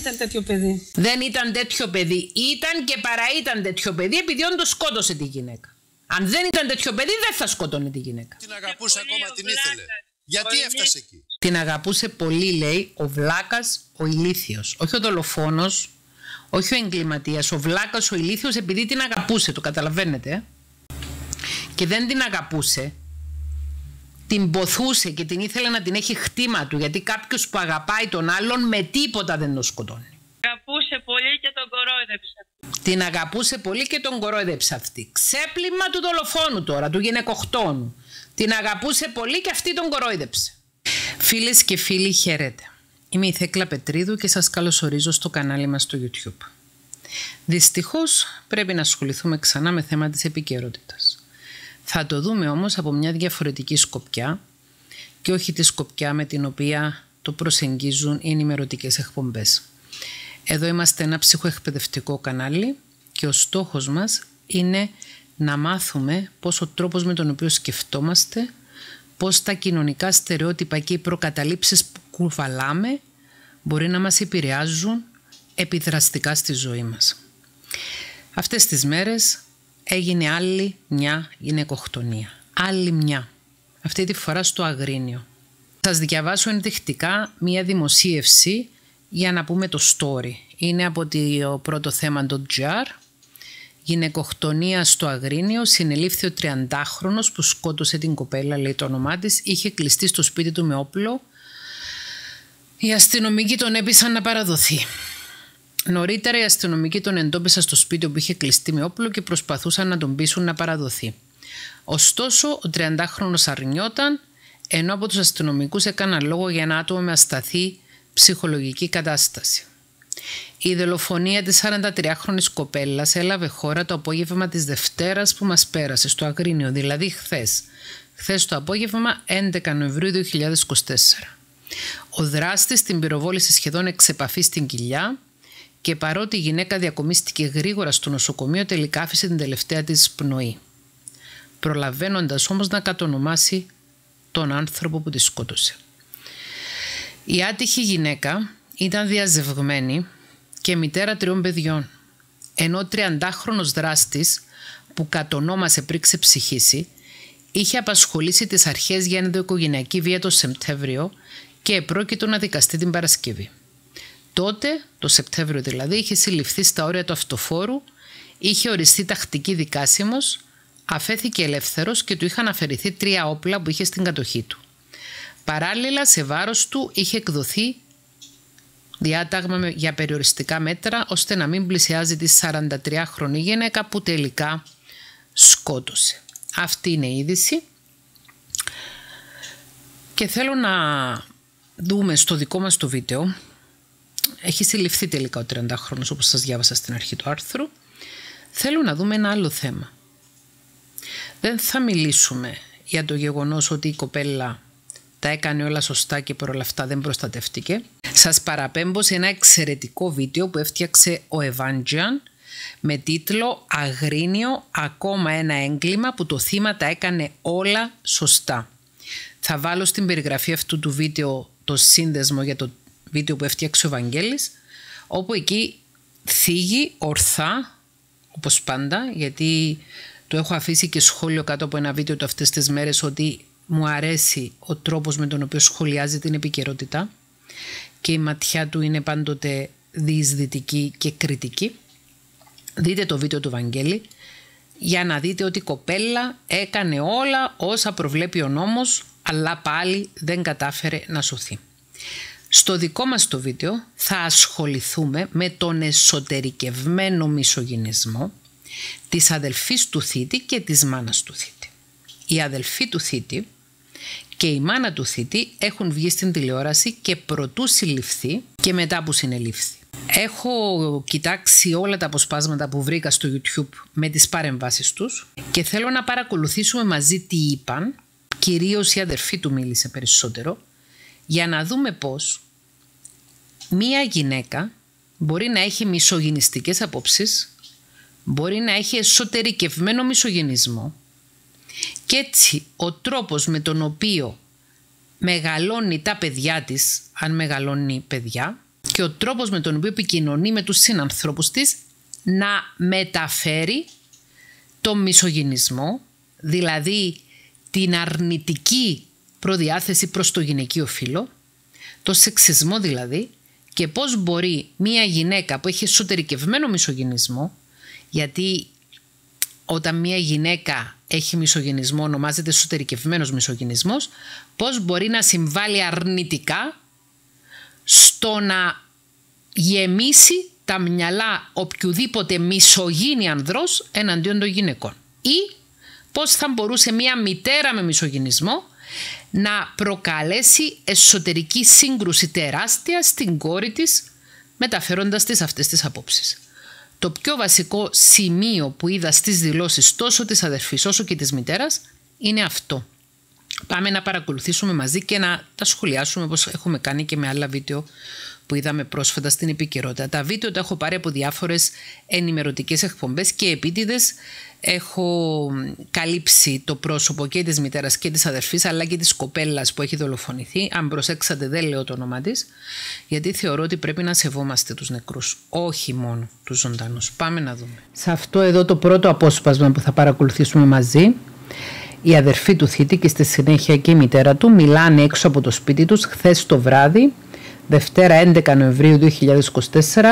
ήταν τέτοιο παιδί. Δεν ήταν τέτοιο παιδί. Ήταν και παρά ήταν τέτοιο παιδί επειδή όντως σκότωσε τη γυναίκα. Αν δεν ήταν τέτοιο παιδί, δεν θα σκότωνε τη γυναίκα. Την αγαπούσε ακόμα, την ήθελε. Γιατί έφτασε εκεί; Την αγαπούσε πολύ, λέει, ο βλάκας, ο ηλίθιος. Όχι ο δολοφόνος, όχι ο εγκληματίας. Ο βλάκας, ο ηλίθιος, επειδή την αγαπούσε. Το καταλαβαίνετε. ε; Και δεν την αγαπούσε. Την ποθούσε και την ήθελε να την έχει χτήμα του. Γιατί κάποιος που αγαπάει τον άλλον με τίποτα δεν τον σκοτώνει. Αγαπούσε πολύ και τον κορόιδεψε. Την αγαπούσε πολύ και τον κορόιδεψε αυτή. Ξέπλυμα του δολοφόνου τώρα, του γυναικοχτώνου. Την αγαπούσε πολύ και αυτή τον κορόιδεψε. Φίλες και φίλοι, χαίρετε. Είμαι η Θέκλα Πετρίδου και σας καλωσορίζω στο κανάλι μας στο YouTube. Δυστυχώς πρέπει να ασχοληθούμε ξανά με θέμα της επικαιρότητας. Θα το δούμε όμως από μια διαφορετική σκοπιά και όχι τη σκοπιά με την οποία το προσεγγίζουν οι ενημερωτικές εκπομπές. Εδώ είμαστε ένα ψυχοεκπαιδευτικό κανάλι και ο στόχος μας είναι να μάθουμε πώς ο τρόπος με τον οποίο σκεφτόμαστε, πώς τα κοινωνικά στερεότυπα και οι προκαταλήψεις που κουβαλάμε μπορεί να μας επηρεάζουν επιδραστικά στη ζωή μας. Αυτές τις μέρες έγινε άλλη μια γυναικοκτονία. Άλλη μια. Αυτή τη φορά στο Αγρίνιο. Θα σας διαβάσω ενδεικτικά μια δημοσίευση για να πούμε το story. Είναι από το πρώτο θέμα το GR. Γυναικοκτονία στο Αγρίνιο, συνελήφθη ο 30χρονος που σκότωσε την κοπέλα, λέει το όνομά της, είχε κλειστεί στο σπίτι του με όπλο. Οι αστυνομικοί τον έπεισαν να παραδοθεί. Νωρίτερα οι αστυνομικοί τον εντόπισαν στο σπίτι που είχε κλειστεί με όπλο και προσπαθούσαν να τον πείσουν να παραδοθεί. Ωστόσο, ο 30χρονος αρνιόταν, ενώ από τους αστυνομικούς έκαναν λόγο για ένα άτομο με ασταθή ψυχολογική κατάσταση. Η δολοφονία της 43χρονης κοπέλας έλαβε χώρα το απόγευμα της Δευτέρας που μας πέρασε στο Αγρίνιο, δηλαδή χθες. Χθες το απόγευμα 11 Νοεμβρίου 2024. Ο δράστης την πυροβόλησε σχεδόν εξ επαφής στην κοιλιά και παρότι η γυναίκα διακομίστηκε γρήγορα στο νοσοκομείο τελικά άφησε την τελευταία της πνοή. Προλαβαίνοντας όμως να κατονομάσει τον άνθρωπο που τη σκότωσε. Η άτυχη γυναίκα ήταν διαζευγμένη και μητέρα τριών παιδιών, ενώ 30χρονος δράστης που κατονόμασε πριν ξεψυχήσει είχε απασχολήσει τις αρχές για ενδοοικογενειακή βία το Σεπτέμβριο και επρόκειτο να δικαστεί την Παρασκευή. Τότε, το Σεπτέμβριο δηλαδή, είχε συλληφθεί στα όρια του αυτοφόρου, είχε οριστεί τακτική δικάσιμος, αφέθηκε ελεύθερος και του είχαν αφαιρηθεί τρία όπλα που είχε στην κατοχή του. Παράλληλα, σε βάρος του είχε εκδοθεί διάταγμα για περιοριστικά μέτρα ώστε να μην πλησιάζει τη 43χρονη γυναίκα που τελικά σκότωσε. Αυτή είναι η είδηση. Και θέλω να δούμε στο δικό μας το βίντεο έχει συλληφθεί τελικά ο 30χρονος όπως σας διάβασα στην αρχή του άρθρου θέλω να δούμε ένα άλλο θέμα δεν θα μιλήσουμε για το γεγονός ότι η κοπέλα τα έκανε όλα σωστά και παρόλα αυτά δεν προστατεύτηκε. Σας παραπέμπω σε ένα εξαιρετικό βίντεο που έφτιαξε ο Ευάντζιαν με τίτλο «Αγρίνιο, ακόμα ένα έγκλημα που το θύμα τα έκανε όλα σωστά». Θα βάλω στην περιγραφή αυτού του βίντεο το σύνδεσμο για το βίντεο που έφτιαξε ο Βαγγέλης όπου εκεί θίγει ορθά όπως πάντα γιατί το έχω αφήσει και σχόλιο κάτω από ένα βίντεο του αυτές τις μέρες ότι μου αρέσει ο τρόπος με τον οποίο σχολιάζει την επικαιρότητα και η ματιά του είναι πάντοτε διεισδυτική και κριτική. Δείτε το βίντεο του Βαγγέλη για να δείτε ότι η κοπέλα έκανε όλα όσα προβλέπει ο νόμος αλλά πάλι δεν κατάφερε να σωθεί. Στο δικό μας το βίντεο θα ασχοληθούμε με τον εσωτερικευμένο μισογυνισμό της αδελφής του θήτη και της μάνας του θήτη. Η αδελφή του θήτη και η μάνα του θήτη έχουν βγει στην τηλεόραση και προτού συλληφθεί και μετά που συνελήφθη. Έχω κοιτάξει όλα τα αποσπάσματα που βρήκα στο YouTube με τις παρεμβάσεις τους και θέλω να παρακολουθήσουμε μαζί τι είπαν, κυρίως η αδερφή του μίλησε περισσότερο, για να δούμε πώς μία γυναίκα μπορεί να έχει μισογυνιστικές απόψεις, μπορεί να έχει εσωτερικευμένο μισογενισμό και έτσι ο τρόπος με τον οποίο μεγαλώνει τα παιδιά της, αν μεγαλώνει παιδιά, και ο τρόπος με τον οποίο επικοινωνεί με τους συνανθρώπους της να μεταφέρει το μισογυνισμό, δηλαδή την αρνητική προδιάθεση προς το γυναικείο φύλλο, το σεξισμό δηλαδή, και πώς μπορεί μία γυναίκα που έχει εσωτερικευμένο μισογυνισμό, γιατί όταν μία γυναίκα έχει μισογυνισμό ονομάζεται εσωτερικευμένος μισογυνισμός, πώς μπορεί να συμβάλλει αρνητικά στο να γεμίσει τα μυαλά οποιοδήποτε μισογίνη ανδρός εναντίον των γυναικών. Ή πώς θα μπορούσε μία μητέρα με μισογυνισμό να προκαλέσει εσωτερική σύγκρουση τεράστια στην κόρη της μεταφέροντας τις αυτές τις απόψεις. Το πιο βασικό σημείο που είδα στις δηλώσεις τόσο της αδερφής όσο και της μητέρας είναι αυτό. Πάμε να παρακολουθήσουμε μαζί και να τα σχολιάσουμε όπως έχουμε κάνει και με άλλα βίντεο που είδαμε πρόσφατα στην επικαιρότητα. Τα βίντεο τα έχω πάρει από διάφορες ενημερωτικές εκπομπές και επίτηδες έχω καλύψει το πρόσωπο και της μητέρας και της αδερφής αλλά και της κοπέλας που έχει δολοφονηθεί. Αν προσέξατε δεν λέω το όνομα της γιατί θεωρώ ότι πρέπει να σεβόμαστε τους νεκρούς, όχι μόνο τους ζωντανούς. Πάμε να δούμε. Σε αυτό εδώ το πρώτο απόσπασμα που θα παρακολουθήσουμε μαζί η αδερφή του θήτη και στη συνέχεια και η μητέρα του μιλάνε έξω από το σπίτι τους χθες το βράδυ Δευτέρα 11 Νοεμβρίου 2024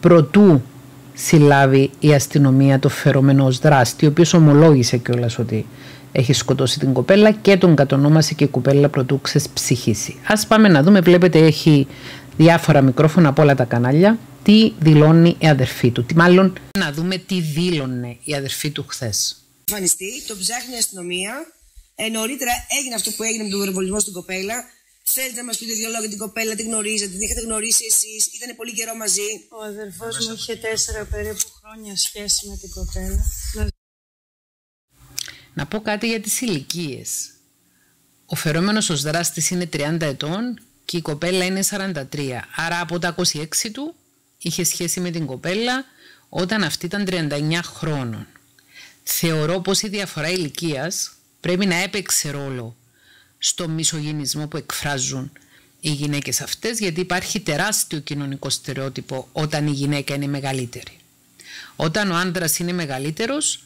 προτού συλλάβει η αστυνομία το φερόμενο ως δράστη, ο οποίος ομολόγησε κιόλας ότι έχει σκοτώσει την κοπέλα και τον κατονόμασε και η κοπέλα πρωτού ξεσψυχήσει. Ας πάμε να δούμε, βλέπετε έχει διάφορα μικρόφωνα από όλα τα κανάλια, τι δηλώνει η αδερφή του. Τι μάλλον να δούμε τι δήλωνε η αδερφή του χθες. Εμφανιστεί, το ψάχνει η αστυνομία. Ε, νωρίτερα έγινε αυτό που έγινε με τον εμβολιασμό στην κοπέλα. Θέλετε να μα πείτε δύο λόγια την κοπέλα, τη γνωρίζετε, την έχετε γνωρίσει εσείς, ήταν πολύ καιρό μαζί. Ο αδερφός μου είχε τέσσερα περίπου χρόνια σχέση με την κοπέλα. Να πω κάτι για τις ηλικίες. Ο φερόμενος ως δράστης είναι 30 ετών και η κοπέλα είναι 43. Άρα από τα 26 του είχε σχέση με την κοπέλα όταν αυτή ήταν 39 χρόνων. Θεωρώ πως η διαφορά ηλικίας πρέπει να έπαιξε ρόλο στο μισογυνισμό που εκφράζουν οι γυναίκες αυτές γιατί υπάρχει τεράστιο κοινωνικό στερεότυπο όταν η γυναίκα είναι μεγαλύτερη. Όταν ο άντρας είναι μεγαλύτερος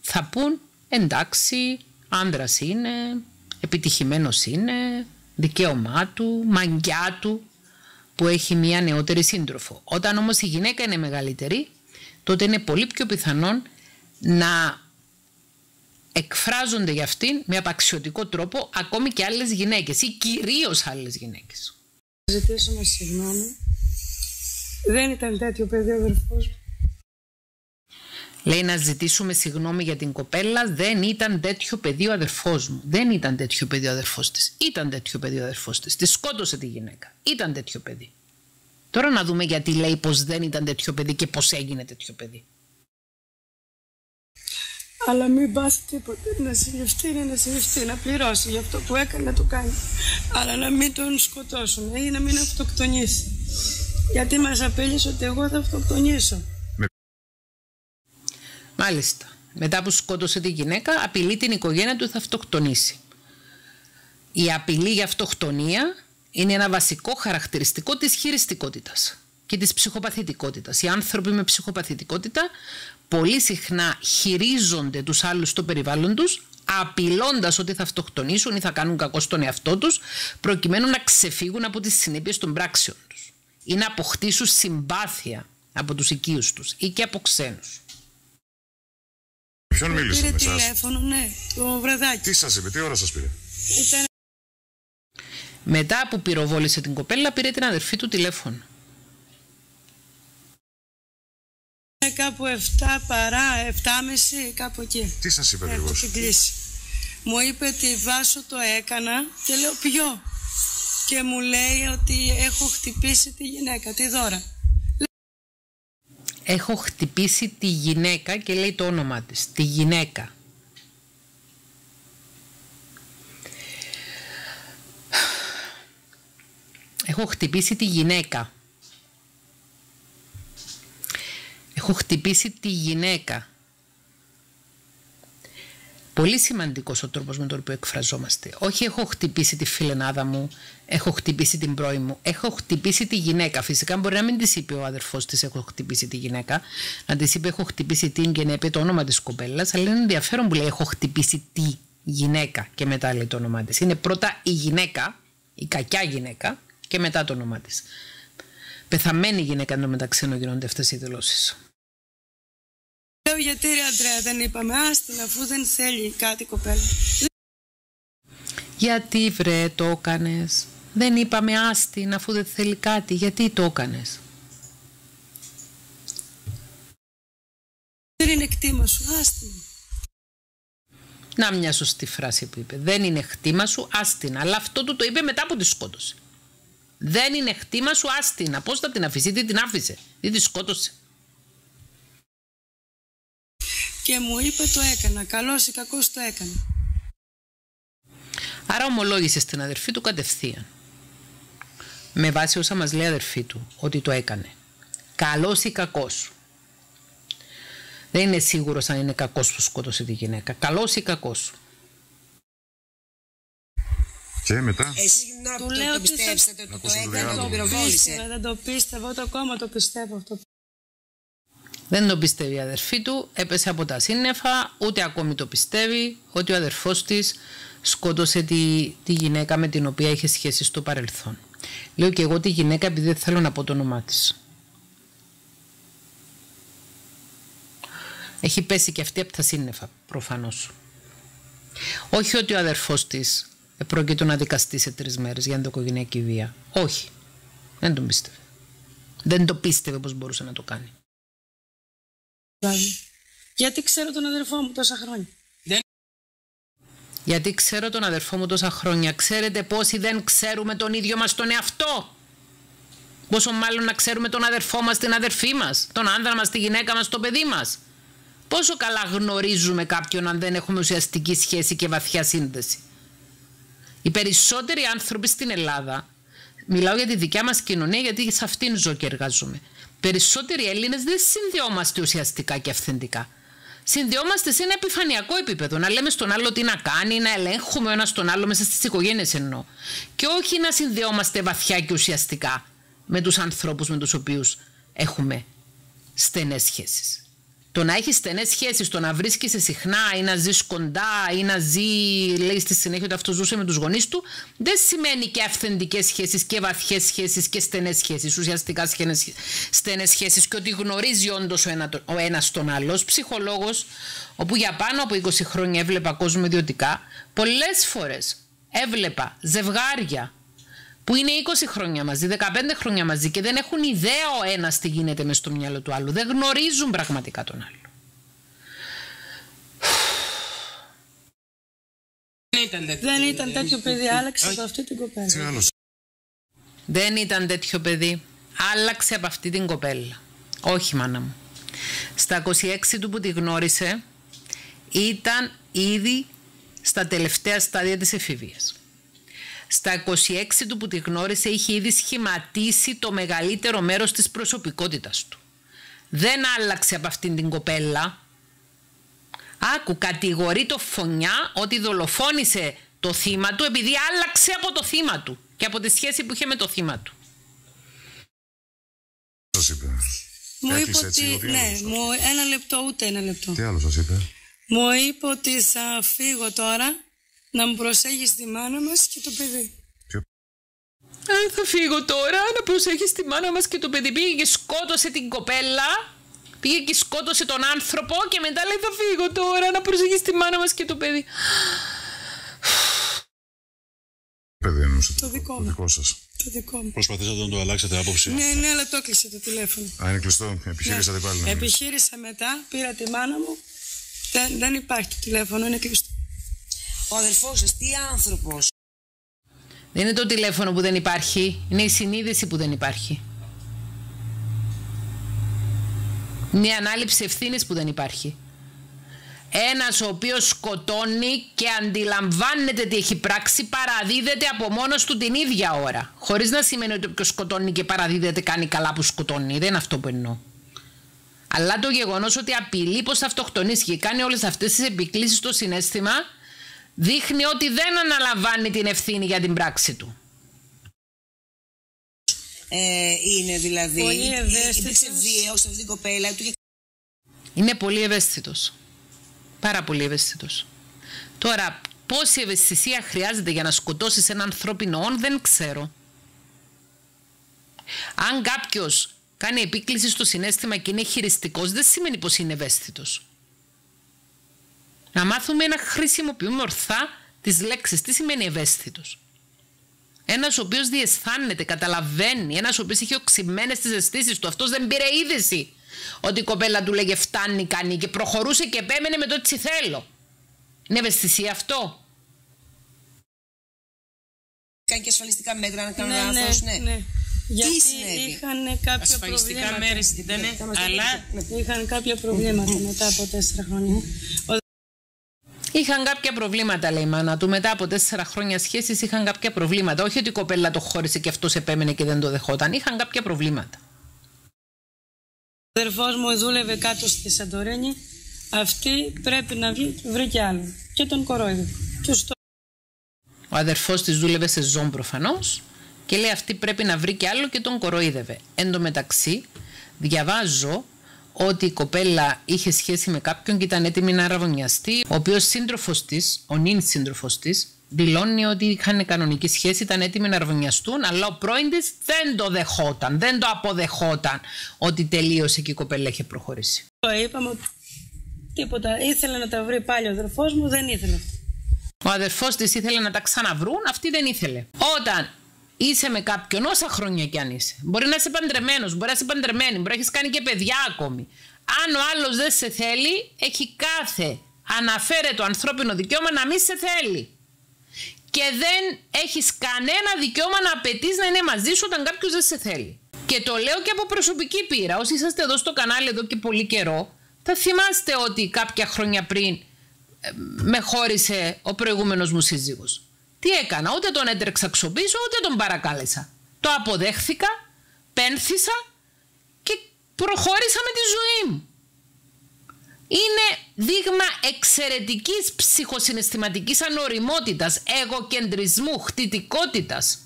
θα πούν εντάξει άντρας είναι, επιτυχημένος είναι, δικαίωμά του, μαγκιά του που έχει μια νεότερη σύντροφο. Όταν όμως η γυναίκα είναι μεγαλύτερη τότε είναι πολύ πιο πιθανόν να εκφράζονται για αυτήν με απαξιωτικό τρόπο ακόμη και άλλες γυναίκες ή κυρίως άλλες γυναίκες. Ζητήσουμε συγγνώμη. Δεν ήταν τέτοιο παιδί ο αδερφός μου. Λέει να ζητήσουμε συγγνώμη για την κοπέλα. Δεν ήταν τέτοιο παιδί ο αδερφός μου. Δεν ήταν τέτοιο παιδί ο αδερφός της. Ήταν τέτοιο παιδί ο αδερφός της. Τη σκότωσε τη γυναίκα. Ήταν τέτοιο παιδί. Τώρα να δούμε γιατί λέει πως δεν ήταν τέτοιο παιδί και πώ έγινε τέτοιο παιδί. Αλλά μην πάθει τίποτε. Να συλληφθεί είναι να συλληφθεί, να πληρώσει για αυτό που έκανε να το κάνει. Αλλά να μην τον σκοτώσουν ή να μην αυτοκτονήσει. Γιατί μας απέλησε ότι εγώ θα αυτοκτονήσω. Μάλιστα. Μετά που σκότωσε τη γυναίκα, απειλεί την οικογένεια του ότι θα αυτοκτονήσει. Η απειλή για αυτοκτονία είναι ένα βασικό χαρακτηριστικό της χειριστικότητας και της ψυχοπαθητικότητας. Οι άνθρωποι με ψυχοπαθητικότητα πολύ συχνά χειρίζονται τους άλλους στο περιβάλλον τους απειλώντας ότι θα αυτοκτονήσουν ή θα κάνουν κακό στον εαυτό τους προκειμένου να ξεφύγουν από τις συνέπειες των πράξεων τους ή να αποκτήσουν συμπάθεια από τους οικείους τους ή και από ξένους. Ποιον μίλησε Πήρε με εσάς; τηλέφωνο, ναι, το βραδάκι. Τι σας είπε, τι ώρα σας πήρε; Ήταν Μετά που πυροβόλησε την κοπέλα πήρε την αδερφή του τηλέφωνο. Κάπου 7 παρά, 7.30 κάπου εκεί. Τι σας είπε Έχω ακριβώς. την κλίση. Μου είπε ότι Βάσο το έκανα και λέω ποιο. Και μου λέει ότι έχω χτυπήσει τη γυναίκα, τη δώρα. Έχω χτυπήσει τη γυναίκα και λέει το όνομά της. Τη γυναίκα. Έχω χτυπήσει τη γυναίκα. Έχω χτυπήσει τη γυναίκα. Πολύ σημαντικός ο τρόπος με τον οποίο εκφραζόμαστε. Όχι, έχω χτυπήσει τη φιλενάδα μου, έχω χτυπήσει την πρώη μου, έχω χτυπήσει τη γυναίκα. Φυσικά μπορεί να μην της είπε ο αδερφός της, έχω χτυπήσει τη γυναίκα, να της είπε, έχω χτυπήσει την και να είπε το όνομα της κοπέλας, αλλά είναι ενδιαφέρον που λέει, έχω χτυπήσει τη γυναίκα και μετά λέει το όνομά της. Είναι πρώτα η γυναίκα, η κακιά γυναίκα και μετά το όνομά της. Πεθαμένη γυναίκα εντωμεταξύ να γίνονται αυτές οι δηλώσεις. Λέω γιατί ρε Αντρέα δεν είπαμε άστην αφού δεν θέλει κάτι η κοπέλα. Γιατί βρε το έκανες; Δεν είπαμε άστην αφού δεν θέλει κάτι. Γιατί το έκανες; Δεν είναι κτήμα σου, άστην. Να μια σωστή φράση που είπε. Δεν είναι χτήμα σου, άστινα. Αλλά αυτό του το είπε μετά που τη σκότωσε. Δεν είναι χτήμα σου, άστινα. Πώ θα την αφήσει, τι την άφησε, τι τη σκότωσε. Και μου είπε το έκανα. Καλός ή κακός το έκανα. Άρα ομολόγησες στην αδερφή του κατευθείαν. Με βάση όσα μας λέει η αδερφή του, ότι το έκανε. Καλός ή κακός. Δεν είναι σίγουρος αν είναι κακός που σκότωσε τη γυναίκα. Καλός ή κακός. Και μετά; Εσείς την ώρα Του που το, λέω το ότι θα- πιστέψατε ότι το ακούσω το έκανε, διάλογο. τον πυροβόλησε. Πίστευα, δεν το πίστευα, το ακόμα το πιστεύω αυτό. Δεν το πιστεύει η αδερφή του, έπεσε από τα σύννεφα, ούτε ακόμη το πιστεύει ότι ο αδερφός της σκότωσε τη, τη γυναίκα με την οποία είχε σχέση στο παρελθόν. Λέω και εγώ τη γυναίκα επειδή δεν θέλω να πω το όνομά της. Έχει πέσει και αυτή από τα σύννεφα, προφανώς. Όχι ότι ο αδερφός της πρόκειται να δικαστεί σε τρεις μέρες για ενδοκογενειακή βία. Όχι. Δεν τον πίστευε. Δεν το πίστευε πως μπορούσε να το κάνει. Δηλαδή. Γιατί ξέρω τον αδερφό μου τόσα χρόνια. Γιατί ξέρω τον αδερφό μου τόσα χρόνια. Ξέρετε πόσοι δεν ξέρουμε τον ίδιο μας τον εαυτό. Πόσο μάλλον να ξέρουμε τον αδερφό μας, την αδερφή μας, τον άνδρα μας, τη γυναίκα μας, το παιδί μας. Πόσο καλά γνωρίζουμε κάποιον αν δεν έχουμε ουσιαστική σχέση και βαθιά σύνδεση. Οι περισσότεροι άνθρωποι στην Ελλάδα, μιλάω για τη δικιά μας κοινωνία γιατί σε αυτήν ζω και εργάζομαι. Περισσότεροι Έλληνες δεν συνδυόμαστε ουσιαστικά και αυθεντικά. Συνδυόμαστε σε ένα επιφανειακό επίπεδο. Να λέμε στον άλλο τι να κάνει, να ελέγχουμε ο ένας τον άλλο μέσα στις οικογένειες εννοώ. Και όχι να συνδυόμαστε βαθιά και ουσιαστικά με τους ανθρώπους με τους οποίους έχουμε στενές σχέσεις. Το να έχεις στενές σχέσεις, το να βρίσκεσαι συχνά ή να ζεις κοντά ή να ζει, λέει στη συνέχεια ότι αυτός ζούσε με τους γονείς του, δεν σημαίνει και αυθεντικές σχέσεις και βαθιές σχέσεις και στενές σχέσεις, ουσιαστικά στενές σχέσεις και ότι γνωρίζει όντως ο, ένα, ο ένας τον άλλος. Ως ψυχολόγος, όπου για πάνω από 20 χρόνια έβλεπα κόσμο ιδιωτικά, πολλές φορές έβλεπα ζευγάρια που είναι 20 χρόνια μαζί, 15 χρόνια μαζί και δεν έχουν ιδέα ο ένας τι γίνεται μες στο μυαλό του άλλου. Δεν γνωρίζουν πραγματικά τον άλλο. Δεν ήταν τέτοιο παιδί, άλλαξε από αυτή την Τι κοπέλα. άλλο. Δεν ήταν τέτοιο παιδί. Άλλαξε από αυτή την κοπέλα. Όχι μάνα μου. Στα 26 του που τη γνώρισε ήταν ήδη στα τελευταία στάδια της εφηβείας. Στα 26 του που τη γνώρισε είχε ήδη σχηματίσει το μεγαλύτερο μέρος της προσωπικότητας του. Δεν άλλαξε από αυτήν την κοπέλα. Άκου, κατηγορεί το φωνιά ότι δολοφόνησε το θύμα του επειδή άλλαξε από το θύμα του και από τη σχέση που είχε με το θύμα του. Σας είπε. Μου είπε Έκλεισε έτσι ότι. ο Ναι, διάλογος. μου, ένα λεπτό, ούτε ένα λεπτό. Τι άλλο σας είπε; Μου είπε ότι θα φύγω τώρα να μου προσέχεις τη μάνα μας και το παιδί. Ε, θα φύγω τώρα να προσέχεις τη μάνα μας και το παιδί πήγε και σκότωσε την κοπέλα. Πήγε και σκότωσε τον άνθρωπο και μετά λέει θα φύγω τώρα να προσέχεις τη μάνα μας και το παιδί. Παιδί εννοούσε. Το δικό Το μου. δικό σας. Το δικό μου. Προσπαθήσατε να το αλλάξετε άποψη. Ναι, ναι, αλλά το έκλεισε το τηλέφωνο. Α, είναι κλειστό. Επιχείρησατε Ναι. πάλι. να μιλήσετε. Επιχείρησα μετά, πήρα τη μάνα μου. Δεν, δεν υπάρχει το τηλέφωνο, είναι κλειστό. Ο αδελφός σας, τι άνθρωπος. Δεν είναι το τηλέφωνο που δεν υπάρχει, είναι η συνείδηση που δεν υπάρχει. Είναι η ανάληψη ευθύνης που δεν υπάρχει. Ένας ο οποίος σκοτώνει και αντιλαμβάνεται τι έχει πράξει παραδίδεται από μόνος του την ίδια ώρα. Χωρίς να σημαίνει ότι όποιος σκοτώνει και παραδίδεται κάνει καλά που σκοτώνει. Δεν είναι αυτό που εννοώ. Αλλά το γεγονός ότι απειλεί πως θα αυτοκτονήσει και κάνει όλες αυτές τις επικλήσεις στο συνέστημα, δείχνει ότι δεν αναλαμβάνει την ευθύνη για την πράξη του. Ε, είναι δηλαδή. Πολύ ευαίσθητος. Υπήρξε βία σε αυτή την κοπέλα. Του είχε Είναι πολύ ευαίσθητο. Πάρα πολύ ευαίσθητο. Τώρα, πόση ευαισθησία χρειάζεται για να σκοτώσει ένα ανθρώπινο όν, δεν ξέρω. Αν κάποιο κάνει επίκληση στο συνέστημα και είναι χειριστικό, δεν σημαίνει πω είναι ευαίσθητο. Να μάθουμε να χρησιμοποιούμε ορθά τις λέξεις. Τι σημαίνει ευαίσθητος; Ένας ο οποίος διαισθάνεται, καταλαβαίνει, ένας ο οποίος έχει οξυμένες τις αισθήσεις του, αυτός δεν πήρε είδηση ότι η κοπέλα του λέγε Φτάνει, κάνει και προχωρούσε και επέμενε με το έτσι θέλω. Είναι ευαισθησία αυτό; κάνει και ασφαλιστικά μέτρα να κάνουν Ναι, ναι, λάθος, ναι. ναι. Γιατί συνέβη; είχαν κάποια Ασφαλιστικά προβλήματα. μέρες ήταν, Θα μας το αλλά πείτε. Είχαν κάποια προβλήματα μετά από τέσσερα χρόνια. Ο Είχαν κάποια προβλήματα, λέει η μάνα του. Μετά από τέσσερα χρόνια σχέσης είχαν κάποια προβλήματα. Όχι ότι η κοπέλα το χώρισε και αυτός επέμενε και δεν το δεχόταν. Είχαν κάποια προβλήματα. αδερφός μου δούλευε κάτω στη Σαντορίνη. Αυτή πρέπει να βγει, βρήκε άλλο. Και τον κορόιδε. Και στο Ο αδερφός της δούλευε σε ζών προφανώς και λέει αυτή πρέπει να βρει και άλλο και τον κοροϊδεύε. Εν τω μεταξύ, διαβάζω ότι η κοπέλα είχε σχέση με κάποιον και ήταν έτοιμη να αραβωνιαστεί, ο οποίος σύντροφος της, ο νυν σύντροφος της, δηλώνει ότι είχαν κανονική σχέση, ήταν έτοιμοι να αραβωνιαστούν, αλλά ο πρώην της δεν το δεχόταν, δεν το αποδεχόταν ότι τελείωσε και η κοπέλα είχε προχωρήσει. είπαμε ότι τίποτα. Ήθελε να τα βρει πάλι ο αδερφός μου, δεν ήθελε. Ο αδερφός της ήθελε να τα ξαναβρούν, αυτή δεν ήθελε. Όταν είσαι με κάποιον, όσα χρόνια κι αν είσαι, μπορεί να είσαι παντρεμένος, μπορεί να είσαι παντρεμένη, μπορεί να έχεις κάνει και παιδιά ακόμη. Αν ο άλλος δεν σε θέλει, έχει κάθε αναφέρετο ανθρώπινο δικαίωμα να μην σε θέλει. Και δεν έχεις κανένα δικαίωμα να απαιτείς να είναι μαζί σου όταν κάποιος δεν σε θέλει. Και το λέω και από προσωπική πείρα. Όσοι είσαστε εδώ στο κανάλι εδώ και πολύ καιρό, θα θυμάστε ότι κάποια χρόνια πριν ε, με χώρισε ο προηγούμενος μου σύζυγος. Τι έκανα, ούτε τον έτρεξα ξοπίσω, ούτε τον παρακάλεσα. Το αποδέχθηκα, πένθησα και προχώρησα με τη ζωή μου. Είναι δείγμα εξαιρετικής ψυχοσυναισθηματικής ανοριμότητας, εγωκεντρισμού, χτιτικότητας,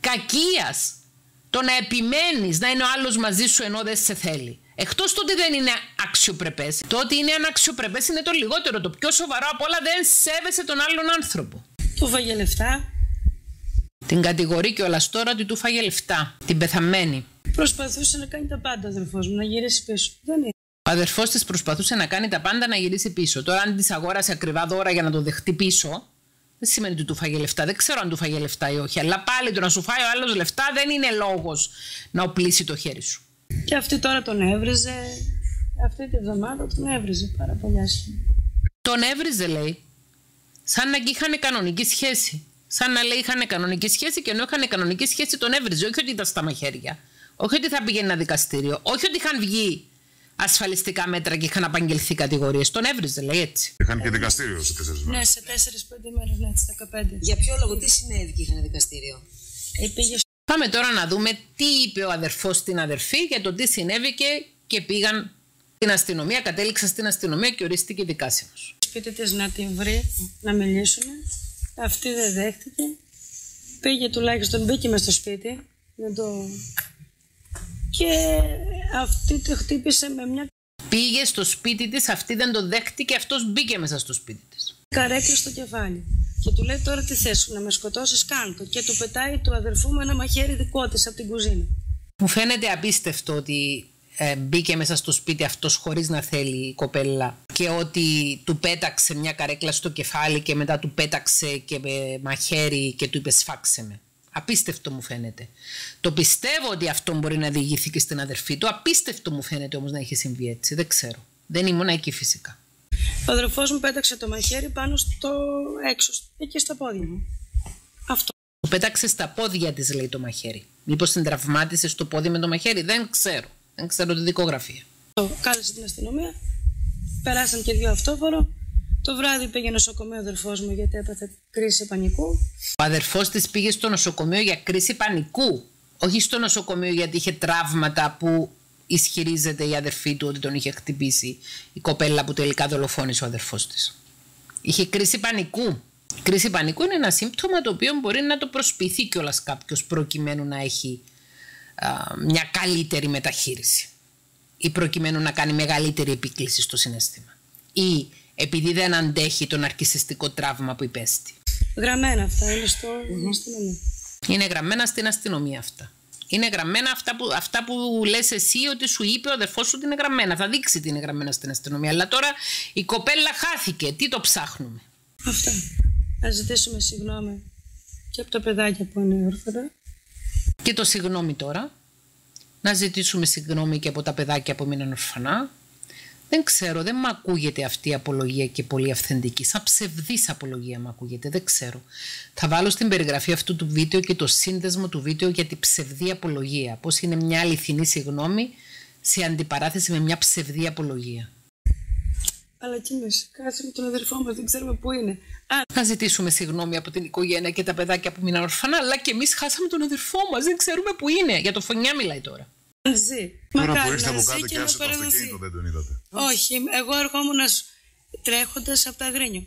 κακίας. Το να επιμένεις να είναι ο άλλος μαζί σου ενώ δεν σε θέλει. Εκτός το ότι δεν είναι αξιοπρεπές, το ότι είναι αναξιοπρεπές είναι το λιγότερο. Το πιο σοβαρό απ' όλα δεν σέβεσαι τον άλλον άνθρωπο. Του φάγε λεφτά, Την κατηγορεί κιόλας τώρα ότι του φάγε λεφτά. Την πεθαμένη. προσπαθούσε να κάνει τα πάντα ο αδερφός μου, να γυρίσει πίσω. Δεν ήθελε. Ο αδερφός της προσπαθούσε να κάνει τα πάντα να γυρίσει πίσω. Τώρα, αν της αγόρασε ακριβά δώρα για να το δεχτεί πίσω, δεν σημαίνει ότι του φάγε λεφτά. Δεν ξέρω αν του φάγε λεφτά ή όχι. Αλλά πάλι το να σου φάει ο άλλος λεφτά δεν είναι λόγος να οπλίσει το χέρι σου. Και αυτή τώρα τον έβριζε. Αυτή τη βδομάδα τον έβριζε πάρα πολύ άσχημα. Τον έβριζε, λέει. Σαν να είχαν κανονική σχέση. Σαν να λέει είχαν κανονική σχέση και ενώ είχαν κανονική σχέση τον έβριζε. Όχι ότι ήταν στα μαχαίρια. Όχι ότι θα πήγαινε ένα δικαστήριο. Όχι ότι είχαν βγει ασφαλιστικά μέτρα και είχαν απαγγελθεί κατηγορίες. Τον έβριζε, λέει έτσι. Είχαν και δικαστήριο σε τέσσερις μέρες. Ναι, σε 4-5 μέρες, ναι, τι 15. Για ποιο λόγο, τι συνέβη και είχαν δικαστήριο; Ε, πήγε Πάμε τώρα να δούμε τι είπε ο αδερφός στην αδερφή για το τι συνέβηκε και πήγαν στην αστυνομία, κατέληξαν στην αστυνομία και ορίστηκε δικάσιμος. Στο σπίτι της να την βρει, να μιλήσουν. Αυτή δεν δέχτηκε. Πήγε τουλάχιστον, μπήκε μες στο σπίτι. Να το... Και αυτή το χτύπησε με μια Πήγε στο σπίτι της, αυτή δεν το δέχτηκε, αυτός μπήκε μέσα στο σπίτι της. καρέκλα στο κεφάλι. Και του λέει τώρα τι θες σου, να με σκοτώσεις κάντο. Και του πετάει του αδερφού μου ένα μαχαίρι δικό της από την κουζίνα. Μου φαίνεται απίστευτο ότι ε, μπήκε μέσα στο σπίτι αυτός χωρίς να θέλει η κοπέλα και ότι του πέταξε μια καρέκλα στο κεφάλι και μετά του πέταξε και με μαχαίρι και του είπε σφάξε με. Απίστευτο μου φαίνεται. Το πιστεύω ότι αυτό μπορεί να διηγηθεί και στην αδερφή του. Απίστευτο μου φαίνεται όμως να έχει συμβεί έτσι. Δεν ξέρω. Δεν ήμουν εκεί φυσικά. Ο αδερφός μου πέταξε το μαχαίρι πάνω στο έξω, εκεί στα πόδια μου. Αυτό. Του πέταξε στα πόδια της λέει το μαχαίρι. Μήπως την τραυμάτισε στο πόδι με το μαχαίρι. Δεν ξέρω. Δεν ξέρω τη δικογραφία. Το κάλεσε την αστυνομία. Περάσαν και δύο αυτόφορο. Το βράδυ πήγε νοσοκομείο ο αδερφός μου γιατί έπαθε κρίση πανικού. Ο αδερφός της πήγε στο νοσοκομείο για κρίση πανικού. Όχι στο νοσοκομείο γιατί είχε τραύματα που ισχυρίζεται η αδερφή του ότι τον είχε χτυπήσει η κοπέλα που τελικά δολοφόνησε ο αδερφός της. Είχε κρίση πανικού. Κρίση πανικού είναι ένα σύμπτωμα το οποίο μπορεί να το προσποιηθεί κιόλας κάποιος προκειμένου να έχει α, μια καλύτερη μεταχείριση ή προκειμένου να κάνει μεγαλύτερη επίκληση στο συνέστημα ή επειδή δεν αντέχει τον αρκισιστικό τραύμα που υπέστη. Γραμμένα αυτά είναι στο αστυνομία. Είναι γραμμένα στην αστυνομία αυτά. Είναι γραμμένα αυτά που, αυτά που λες εσύ ότι σου είπε ο αδερφός σου ότι είναι γραμμένα. Θα δείξει ότι είναι γραμμένα στην αστυνομία. Αλλά τώρα η κοπέλα χάθηκε. Τι το ψάχνουμε; Αυτά. Να ζητήσουμε συγγνώμη και από τα παιδάκια που είναι όρθωρα. Και το συγγνώμη τώρα. Να ζητήσουμε συγγνώμη και από τα παιδάκια που μείναν ορφανά. Δεν ξέρω, δεν μου ακούγεται αυτή η απολογία και πολύ αυθεντική. Σαν ψευδής απολογία μου ακούγεται, δεν ξέρω. Θα βάλω στην περιγραφή αυτού του βίντεο και το σύνδεσμο του βίντεο για την ψευδή απολογία. Πώς είναι μια αληθινή συγγνώμη σε αντιπαράθεση με μια ψευδή απολογία. Αλλά κι εμεί, κάτσε με τον αδερφό μας, δεν ξέρουμε πού είναι. Α, Να ζητήσουμε συγγνώμη από την οικογένεια και τα παιδάκια που μείναν ορφανά, αλλά και εμείς χάσαμε τον αδερφό μας. Δεν ξέρουμε πού είναι. Για το φωνιά μιλάει τώρα. αν ζει. Τώρα Μακάρι που ήρθε να από ζει κάτω και και να άσε το παραδοθεί. αυτοκίνητο, δεν τον είδατε. Όχι, εγώ ερχόμουν τρέχοντας από τα Αγρίνιο.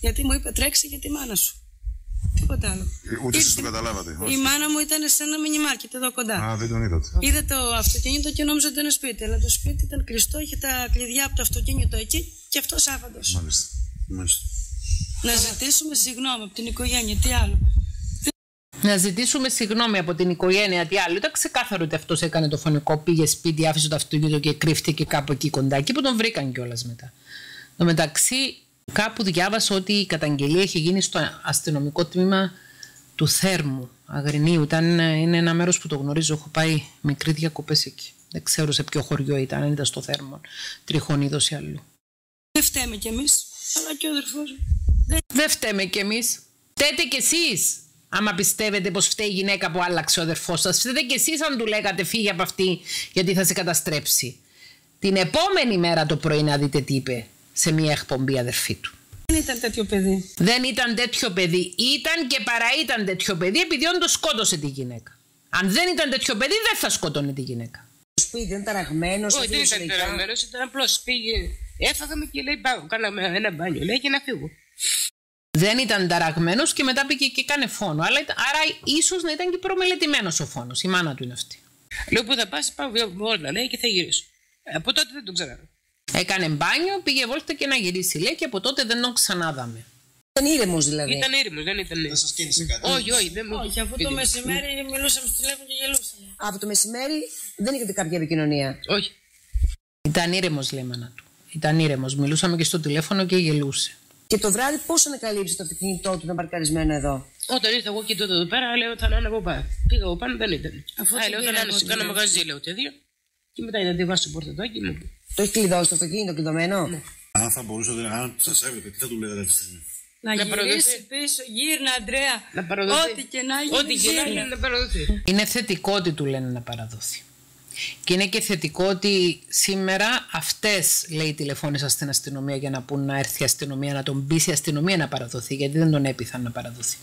Γιατί μου είπε τρέξει για τη μάνα σου. Τίποτα άλλο. Ε, Ούτε εσείς το καταλάβατε. Η όχι. μάνα μου ήταν σε ένα μινιμάρκετ εδώ κοντά. Α, δεν τον είδατε. Είδε το αυτοκίνητο και νόμιζε ότι ήταν σπίτι. Αλλά το σπίτι ήταν κλειστό, είχε τα κλειδιά από το αυτοκίνητο εκεί και αυτό άφαντο. Μάλιστα. Μάλιστα. Να ζητήσουμε συγγνώμη από την οικογένεια, τι άλλο. Να ζητήσουμε συγγνώμη από την οικογένεια, τι άλλο. Ήταν ξεκάθαρο ότι αυτός έκανε το φωνικό, πήγε σπίτι, άφησε το αυτοκίνητο και κρύφτηκε κάπου εκεί κοντά. Εκεί που τον βρήκαν κιόλας μετά. Στο μεταξύ, κάπου διάβασα ότι η καταγγελία έχει γίνει στο αστυνομικό τμήμα του Θέρμου, Αγρινίου. Ήταν, είναι ένα μέρος που το γνωρίζω. Έχω πάει μικρή διακοπές εκεί. Δεν ξέρω σε ποιο χωριό ήταν, αν ήταν στο Θέρμο, Τριχονίδο ή αλλού. Δεν φταίμε κι εμείς, αλλά και ο αδερφός μου. Δεν φταίμε κι εμείς. Φταίτε κι εσείς. Άμα πιστεύετε πως φταίει η γυναίκα που άλλαξε ο αδερφός σας, φταίτε κι εσείς αν του λέγατε φύγε από αυτή γιατί θα σε καταστρέψει. Την επόμενη μέρα το πρωί να δείτε τι είπε σε μια εκπομπή αδερφή του. Δεν ήταν τέτοιο παιδί. Δεν ήταν τέτοιο παιδί. Ήταν και παρά ήταν τέτοιο παιδί επειδή όντως σκότωσε τη γυναίκα. Αν δεν ήταν τέτοιο παιδί, δεν θα σκότωνε τη γυναίκα. Το σπίτι ήταν ταραγμένος, Όχι, δεν ήταν τεραγμένο, ήταν απλώς πήγε. Έφαγαμε και λέει πάω. Κάναμε ένα μπάνιο, λέει και να φύγω. Δεν ήταν ταραγμένος και μετά πήγε και έκανε φόνο. Αλλά, ήταν- άρα ίσως να ήταν και προμελετημένος ο φόνος. Η μάνα του είναι αυτή. Λέω που θα πας, πάω όλα, λέει και θα γυρίσω. Ε, Από τότε δεν τον ξέρω. Έκανε μπάνιο, πήγε βόλτα και να γυρίσει. Λέει και από τότε δεν τον ξανάδαμε. Ήταν ήρεμος δηλαδή. Ήταν ήρεμος, δεν ήταν. Δεν σας κίνησε κάτι. Όχι, όχι, δεν μου. Όχι, αφού το μεσημέρι μιλούσαμε στο τηλέφωνο και γελούσαμε. Από το μεσημέρι δεν είχατε κάποια επικοινωνία. Όχι. Ήταν ήρεμος, λέει η μάνα του. Ήταν ήρεμος. Μιλούσαμε και στο τηλέφωνο και γελούσε. Και το βράδυ πώ ανακαλύψει το αυτοκίνητό του να παρκαρισμένο εδώ; Όταν ήρθα εγώ και τότε εδώ πέρα, λέω θα είναι από πάνω. Πήγα από πάνω, δεν ήταν. Αφού Α, την λέω πήρα θα εγώ είναι σε την κάνα λέω. μαγαζί, λέω τέτοιο. Και μετά είδα τη βάση στο πορτατάκι μου. Το έχεις κλειδώσει το αυτοκίνητο κλειδωμένο; Αν θα μπορούσατε, αν σας έβλεπε, τι θα του λέγατε αυτή τη στιγμή. Να Να γυρίσει παραδοθεί. πίσω, γύρνα, Αντρέα. Να παραδοθεί. Ό,τι και να γίνει. Ό,τι και να γύρνα. γίνει να παραδοθεί. Είναι θετικό ότι του λένε να παραδοθεί. Και είναι και θετικό ότι σήμερα αυτές, λέει, τηλεφώνησαν στην αστυνομία για να πούν να έρθει η αστυνομία, να τον πείσει η αστυνομία να παραδοθεί, γιατί δεν τον έπειθαν να παραδοθεί.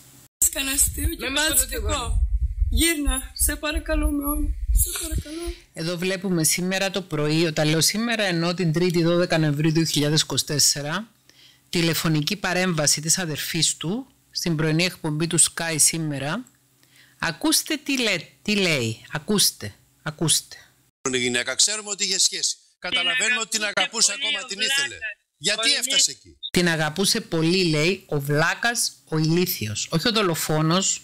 Κανένα αστείο και Με μας πανστικό. παραδοθεί, Γύρνα, σε παρακαλούμε όλοι. Σε παρακαλώ. Εδώ βλέπουμε σήμερα το πρωί, όταν λέω σήμερα ενώ την 3η 12 Νοεμβρίου 2024, τηλεφωνική παρέμβαση της αδερφής του στην πρωινή εκπομπή του Sky σήμερα. Ακούστε τι, λέ, τι λέει, ακούστε, ακούστε. η γυναίκα. Ξέρουμε ότι είχε σχέση. Καταλαβαίνουμε ότι την αγαπούσε αγαπούσε πολύ ακόμα, ο την ήθελε. Βλάκας. Γιατί Ο έφτασε εκεί; Την αγαπούσε πολύ, λέει, ο Βλάκας ο ηλίθιος. Όχι ο δολοφόνος,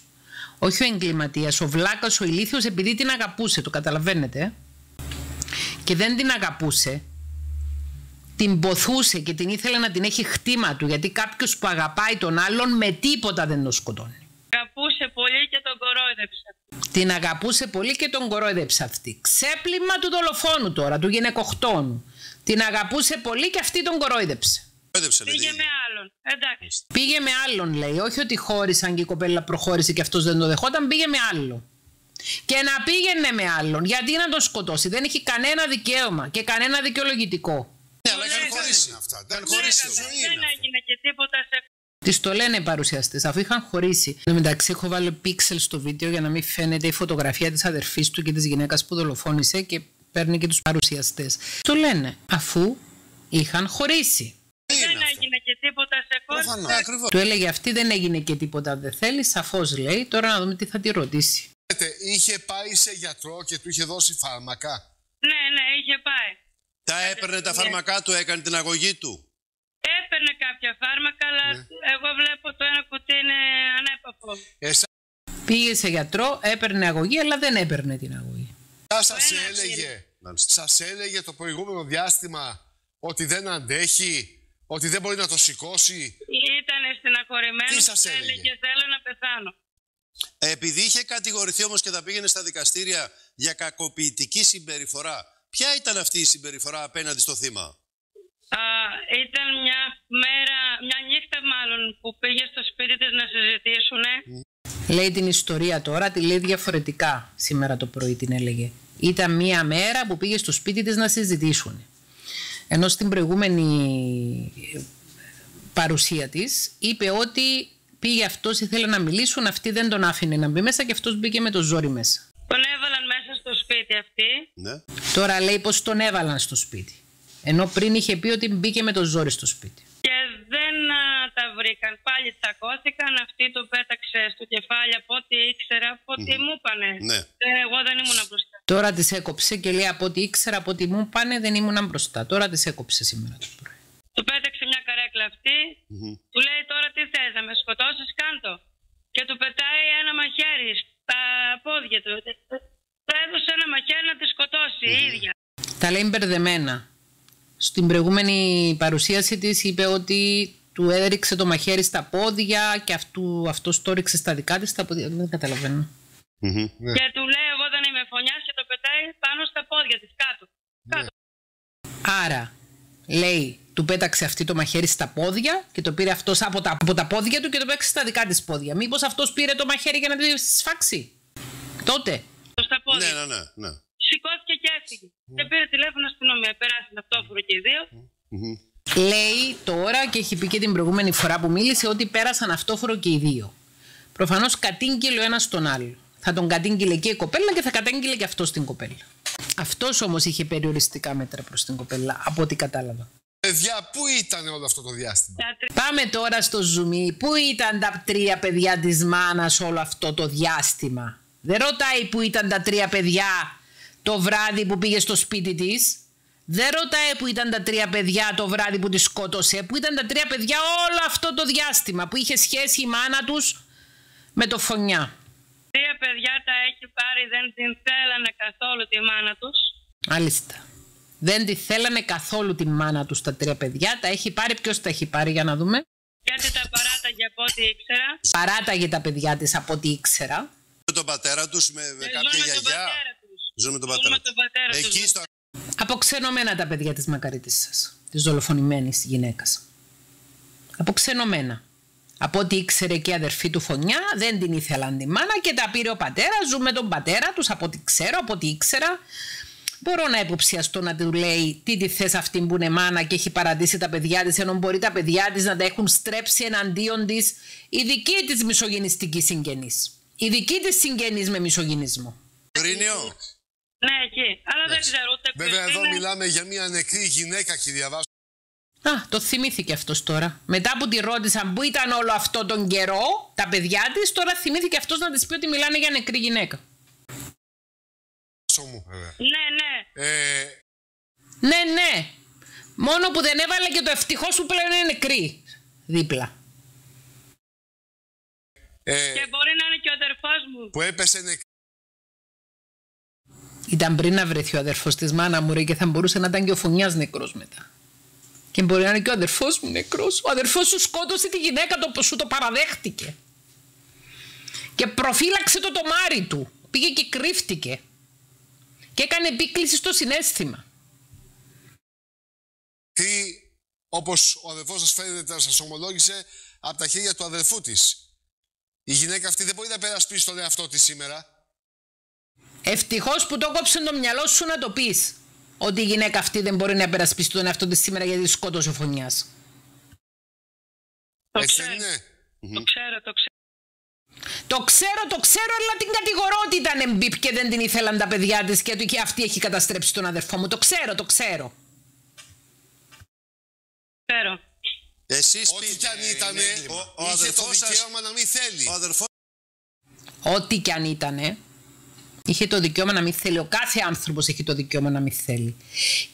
όχι ο εγκληματίας, ο Βλάκας ο ηλίθιος επειδή την αγαπούσε, το καταλαβαίνετε. ε; Και δεν την αγαπούσε, την ποθούσε και την ήθελε να την έχει χτήμα του, γιατί κάποιος που αγαπάει τον άλλον με τίποτα δεν τον σκοτώνει. Αγαπούσε πολύ και τον κορόιδεψε. Την αγαπούσε πολύ και τον κορόιδεψε αυτή. Ξέπλυμα του δολοφόνου τώρα, του γυναικοχτώνου. Την αγαπούσε πολύ και αυτή τον κορόιδεψε. Πέδεψε, λέει. Πήγε με άλλον. Εντάξει. Πήγε με άλλον, λέει. Όχι ότι χώρισαν και η κοπέλα προχώρησε και αυτός δεν το δεχόταν. Πήγε με άλλον. Και να πήγαινε με άλλον. Γιατί να τον σκοτώσει. Δεν έχει κανένα δικαίωμα και κανένα δικαιολογητικό. Ναι, αλλά είχαν χωρίσει. Αυτά. Είχαν εντάξει. χωρίσει. Λέγαμε, Ζωή δεν είναι. έγινε και τίποτα σε Τη το λένε οι παρουσιαστές, αφού είχαν χωρίσει. Εν τω μεταξύ, έχω βάλει πίξελ στο βίντεο για να μην φαίνεται η φωτογραφία της αδερφής του και της γυναίκας που δολοφόνησε και παίρνει και τους παρουσιαστές. Το λένε, αφού είχαν χωρίσει. Τι Δεν είναι αυτό. Έγινε και τίποτα σε χώρο. Προφανώς. Ακριβώς. Του έλεγε αυτή δεν έγινε και τίποτα δεν θέλει, σαφώς λέει, τώρα να δούμε τι θα τη ρωτήσει. Είχε πάει σε γιατρό και του είχε δώσει φάρμακα; Ναι, ναι, είχε πάει. Τα έπαιρνε τα φάρμακά του, έκανε την αγωγή του; Έπαιρνε κάποια φάρμακα, αλλά Ναι. εγώ βλέπω το ένα κουτί είναι ανέπαπο. Εσά Πήγε σε γιατρό, έπαιρνε αγωγή, αλλά δεν έπαιρνε την αγωγή. σας έλεγε, σας έλεγε το προηγούμενο διάστημα ότι δεν αντέχει, ότι δεν μπορεί να το σηκώσει; Ήταν στεναχωρημένο. Τι σας έλεγε; έλεγε; Θέλω να πεθάνω. Επειδή είχε κατηγορηθεί όμως και θα πήγαινε στα δικαστήρια για κακοποιητική συμπεριφορά, ποια ήταν αυτή η συμπεριφορά απέναντι στο θύμα; Α, ήταν μια μέρα, μια νύχτα μάλλον που πήγε στο σπίτι της να συζητήσουν. Λέει την ιστορία τώρα, τη λέει διαφορετικά σήμερα το πρωί την έλεγε. Ήταν μία μέρα που πήγε στο σπίτι της να συζητήσουν. Ενώ στην προηγούμενη ε, παρουσία της είπε ότι πήγε αυτός ήθελε να μιλήσουν, αυτή δεν τον άφηνε να μπει μέσα και αυτός μπήκε με το ζόρι μέσα. Τον έβαλαν μέσα στο σπίτι αυτή. Ναι. Τώρα λέει πως τον έβαλαν στο σπίτι. Ενώ πριν είχε πει ότι μπήκε με το ζόρι στο σπίτι. Και δεν α, τα βρήκαν. Πάλι τσακώθηκαν. Αυτή το πέταξε στο κεφάλι από ό,τι ήξερα, από ό,τι μου είπανε. Ναι. Ε, εγώ δεν ήμουν μπροστά. Τώρα τη έκοψε και λέει από ό,τι ήξερα, από ό,τι μου πάνε δεν ήμουν μπροστά. Τώρα τη έκοψε σήμερα το πρωί. Του πέταξε μια καρέκλα αυτή. Του λέει τώρα τι θες να με σκοτώσεις κάντο. Και του πετάει ένα μαχαίρι στα πόδια του. Θα έδωσε ένα μαχαίρι να τη σκοτώσει η ίδια. Τα λέει μπερδεμένα. Στην προηγούμενη παρουσίαση της είπε ότι του έριξε το μαχαίρι στα πόδια και αυτού, αυτός το έριξε στα δικά της τα πόδια. Δεν καταλαβαίνω. Και του λέει εγώ δεν είμαι φωνιάς και το πετάει πάνω στα πόδια της κάτω. Κάτω. Άρα, λέει, του πέταξε αυτή το μαχαίρι στα πόδια και το πήρε αυτός από τα, από τα πόδια του και το πέταξε στα δικά της πόδια. Μήπως αυτός πήρε το μαχαίρι για να τη σφάξει; Τότε. Στα πόδια. Ναι, ναι, ναι. ναι. Σηκώθηκε και έφυγε. Και πήρε τηλέφωνο αστυνομία. Περάσει ταυτόφορο και οι δύο. Λέει τώρα και έχει πει και την προηγούμενη φορά που μίλησε ότι πέρασαν αυτόφορο και οι δύο. Προφανώς κατήγγειλε ο ένας τον άλλο. Θα τον κατήγγειλε και η κοπέλα και θα κατήγγειλε και αυτός την κοπέλα. Αυτός όμως είχε περιοριστικά μέτρα προς την κοπέλα, από ό,τι κατάλαβα. Παιδιά, πού ήταν όλο αυτό το διάστημα; Τα τρία Πάμε τώρα στο ζουμί. Πού ήταν τα τρία παιδιά της μάνας όλο αυτό το διάστημα; Δεν ρωτάει που ήταν τα τρία παιδιά το βράδυ που πήγε στο σπίτι της. Δεν ρωτάει που ήταν τα τρία παιδιά το βράδυ που τη σκότωσε. Που ήταν τα τρία παιδιά όλο αυτό το διάστημα που είχε σχέση η μάνα τους με το φωνιά. Τρία παιδιά τα έχει πάρει. Δεν την θέλανε καθόλου τη μάνα τους. Μάλιστα. Δεν τη θέλανε καθόλου τη μάνα τους τα τρία παιδιά. Τα έχει πάρει. Ποιος τα έχει πάρει για να δούμε. Γιατί τα παράταγε από ό,τι ήξερα. Παράταγε τα παιδιά της από ό,τι ήξερα. Με τον πατέρα τους, με, με Ε, κάποια ζουν με τον γιαγιά. πατέρα τους. Ζουν με τον Ζουν πατέρα με τον πατέρα τους. Εκεί στο Αποξενωμένα τα παιδιά της μακαρίτισσας, της δολοφονημένης γυναίκας. Αποξενωμένα. Από ό,τι ήξερε και η αδερφή του Φωνιά, δεν την ήθελαν τη μάνα και τα πήρε ο πατέρας. Ζουν με τον πατέρα τους, από ό,τι ξέρω, από ό,τι ήξερα. Μπορώ να υποψιαστώ να του λέει τι τη θες αυτή που είναι μάνα και έχει παρατήσει τα παιδιά της, ενώ μπορεί τα παιδιά της να τα έχουν στρέψει εναντίον της η δική της μισογενιστική συγγενής. Η δική της συγγενής με μισογενισμό. Αγρίνιο. Ναι, εκεί. Αλλά δεν ξέρω ούτε Βέβαια, ποιος εδώ είναι. μιλάμε για μια νεκρή γυναίκα, κυρία Βάσο. Α, το θυμήθηκε αυτός τώρα. Μετά που τη ρώτησαν πού ήταν όλο αυτό τον καιρό, τα παιδιά της, τώρα θυμήθηκε αυτός να της πει ότι μιλάνε για νεκρή γυναίκα. μου, βέβαια. Ναι, ναι. Ε, Ναι, ναι. Μόνο που δεν έβαλε και το ευτυχώς που πλέον είναι νεκρή. Δίπλα. ε, Και μπορεί να είναι και ο αδερφός μου. που έπεσε νεκρή. Ήταν πριν να βρεθεί ο αδερφός της μάνα μου, ρε, και θα μπορούσε να ήταν και ο φωνιάς νεκρός μετά. Και μπορεί να είναι και ο αδερφός μου νεκρός. Ο αδερφός σου σκότωσε τη γυναίκα το, σου το παραδέχτηκε. Και προφύλαξε το τομάρι του. Πήγε και κρύφτηκε. Και έκανε επίκληση στο συνέστημα. νεκρή, όπως ο αδελφός σας φαίνεται να σας ομολόγησε, από τα χέρια του αδελφού της. Η γυναίκα αυτή δεν μπορεί να περασπίσει τον εαυτό της σήμερα. Ευτυχώς που το κόψε το μυαλό σου να το πεις. Ότι η γυναίκα αυτή δεν μπορεί να υπερασπίσει τον εαυτό της σήμερα γιατί σκότωσε ο φωνιάς. Το Έτσι ξέρω. δεν είναι. Το ξέρω, το ξέρω. Το ξέρω, το ξέρω, αλλά την κατηγορώ ότι ήταν εμπίπ και δεν την ήθελαν τα παιδιά της και ότι και αυτή έχει καταστρέψει τον αδερφό μου. Το ξέρω, το ξέρω. Ξέρω. Εσείς Ό,τι πείτε, κι αν ήταν, είναι έγκλημα. Ο, ο είχε το αδερφός σας, δικαίωμα να μην θέλει. ο αδερφός Ό,τι και αν ήτανε, είχε το δικαίωμα να μην θέλει. Ο κάθε άνθρωπος έχει το δικαίωμα να μην θέλει.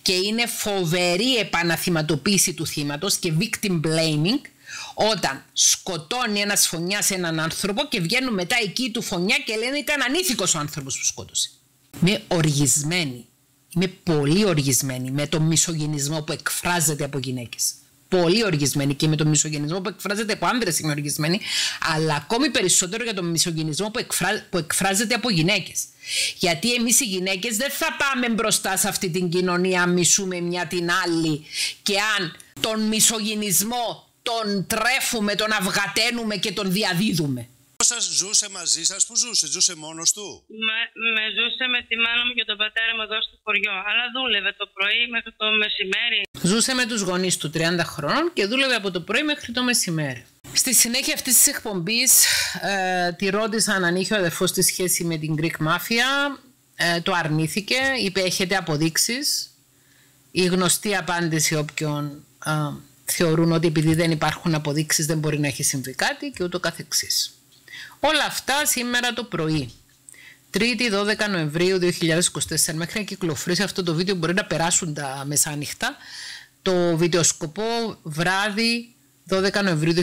Και είναι φοβερή επαναθυματοποίηση του θύματος και victim blaming όταν σκοτώνει ένας φωνιάς έναν άνθρωπο και βγαίνουν μετά εκεί του φωνιά και λένε ήταν ανήθικος ο άνθρωπος που σκότωσε. Είμαι οργισμένη. Είμαι πολύ οργισμένη με τον μισογενισμό που εκφράζεται από γυναίκες. Πολύ οργισμένη και με τον μισογενισμό που εκφράζεται από άνδρες είμαι οργισμένη, αλλά ακόμη περισσότερο για τον μισογενισμό που, εκφρά, που εκφράζεται από γυναίκες. Γιατί εμείς οι γυναίκες δεν θα πάμε μπροστά σε αυτή την κοινωνία αν μισούμε μια την άλλη και αν τον μισογενισμό τον τρέφουμε, τον αυγαταίνουμε και τον διαδίδουμε. Σας ζούσε μαζί σας, που ζούσε, ζούσε μόνος του; Με, με ζούσε με τη μάνα μου και τον πατέρα μου εδώ στο χωριό. Αλλά δούλευε το πρωί μέχρι το μεσημέρι. Ζούσε με τους γονείς του 30 χρόνων και δούλευε από το πρωί μέχρι το μεσημέρι. Στη συνέχεια αυτής της εκπομπής ε, τη ρώτησαν αν είχε ο αδερφός της σχέση με την Greek Mafia. Ε, το αρνήθηκε, είπε έχετε αποδείξεις. Η γνωστή απάντηση όποιον ε, θεωρούν ότι επειδή δεν υπάρχουν αποδείξεις δεν μπορεί να έχει συμβεί κάτι και ούτω καθεξής. Όλα αυτά σήμερα το πρωί. 3η 12 Νοεμβρίου 2024. Μέχρι να κυκλοφορήσει αυτό το βίντεο μπορεί να περάσουν τα μεσάνυχτα. Το βιντεοσκοπό βράδυ 12 Νοεμβρίου 2024.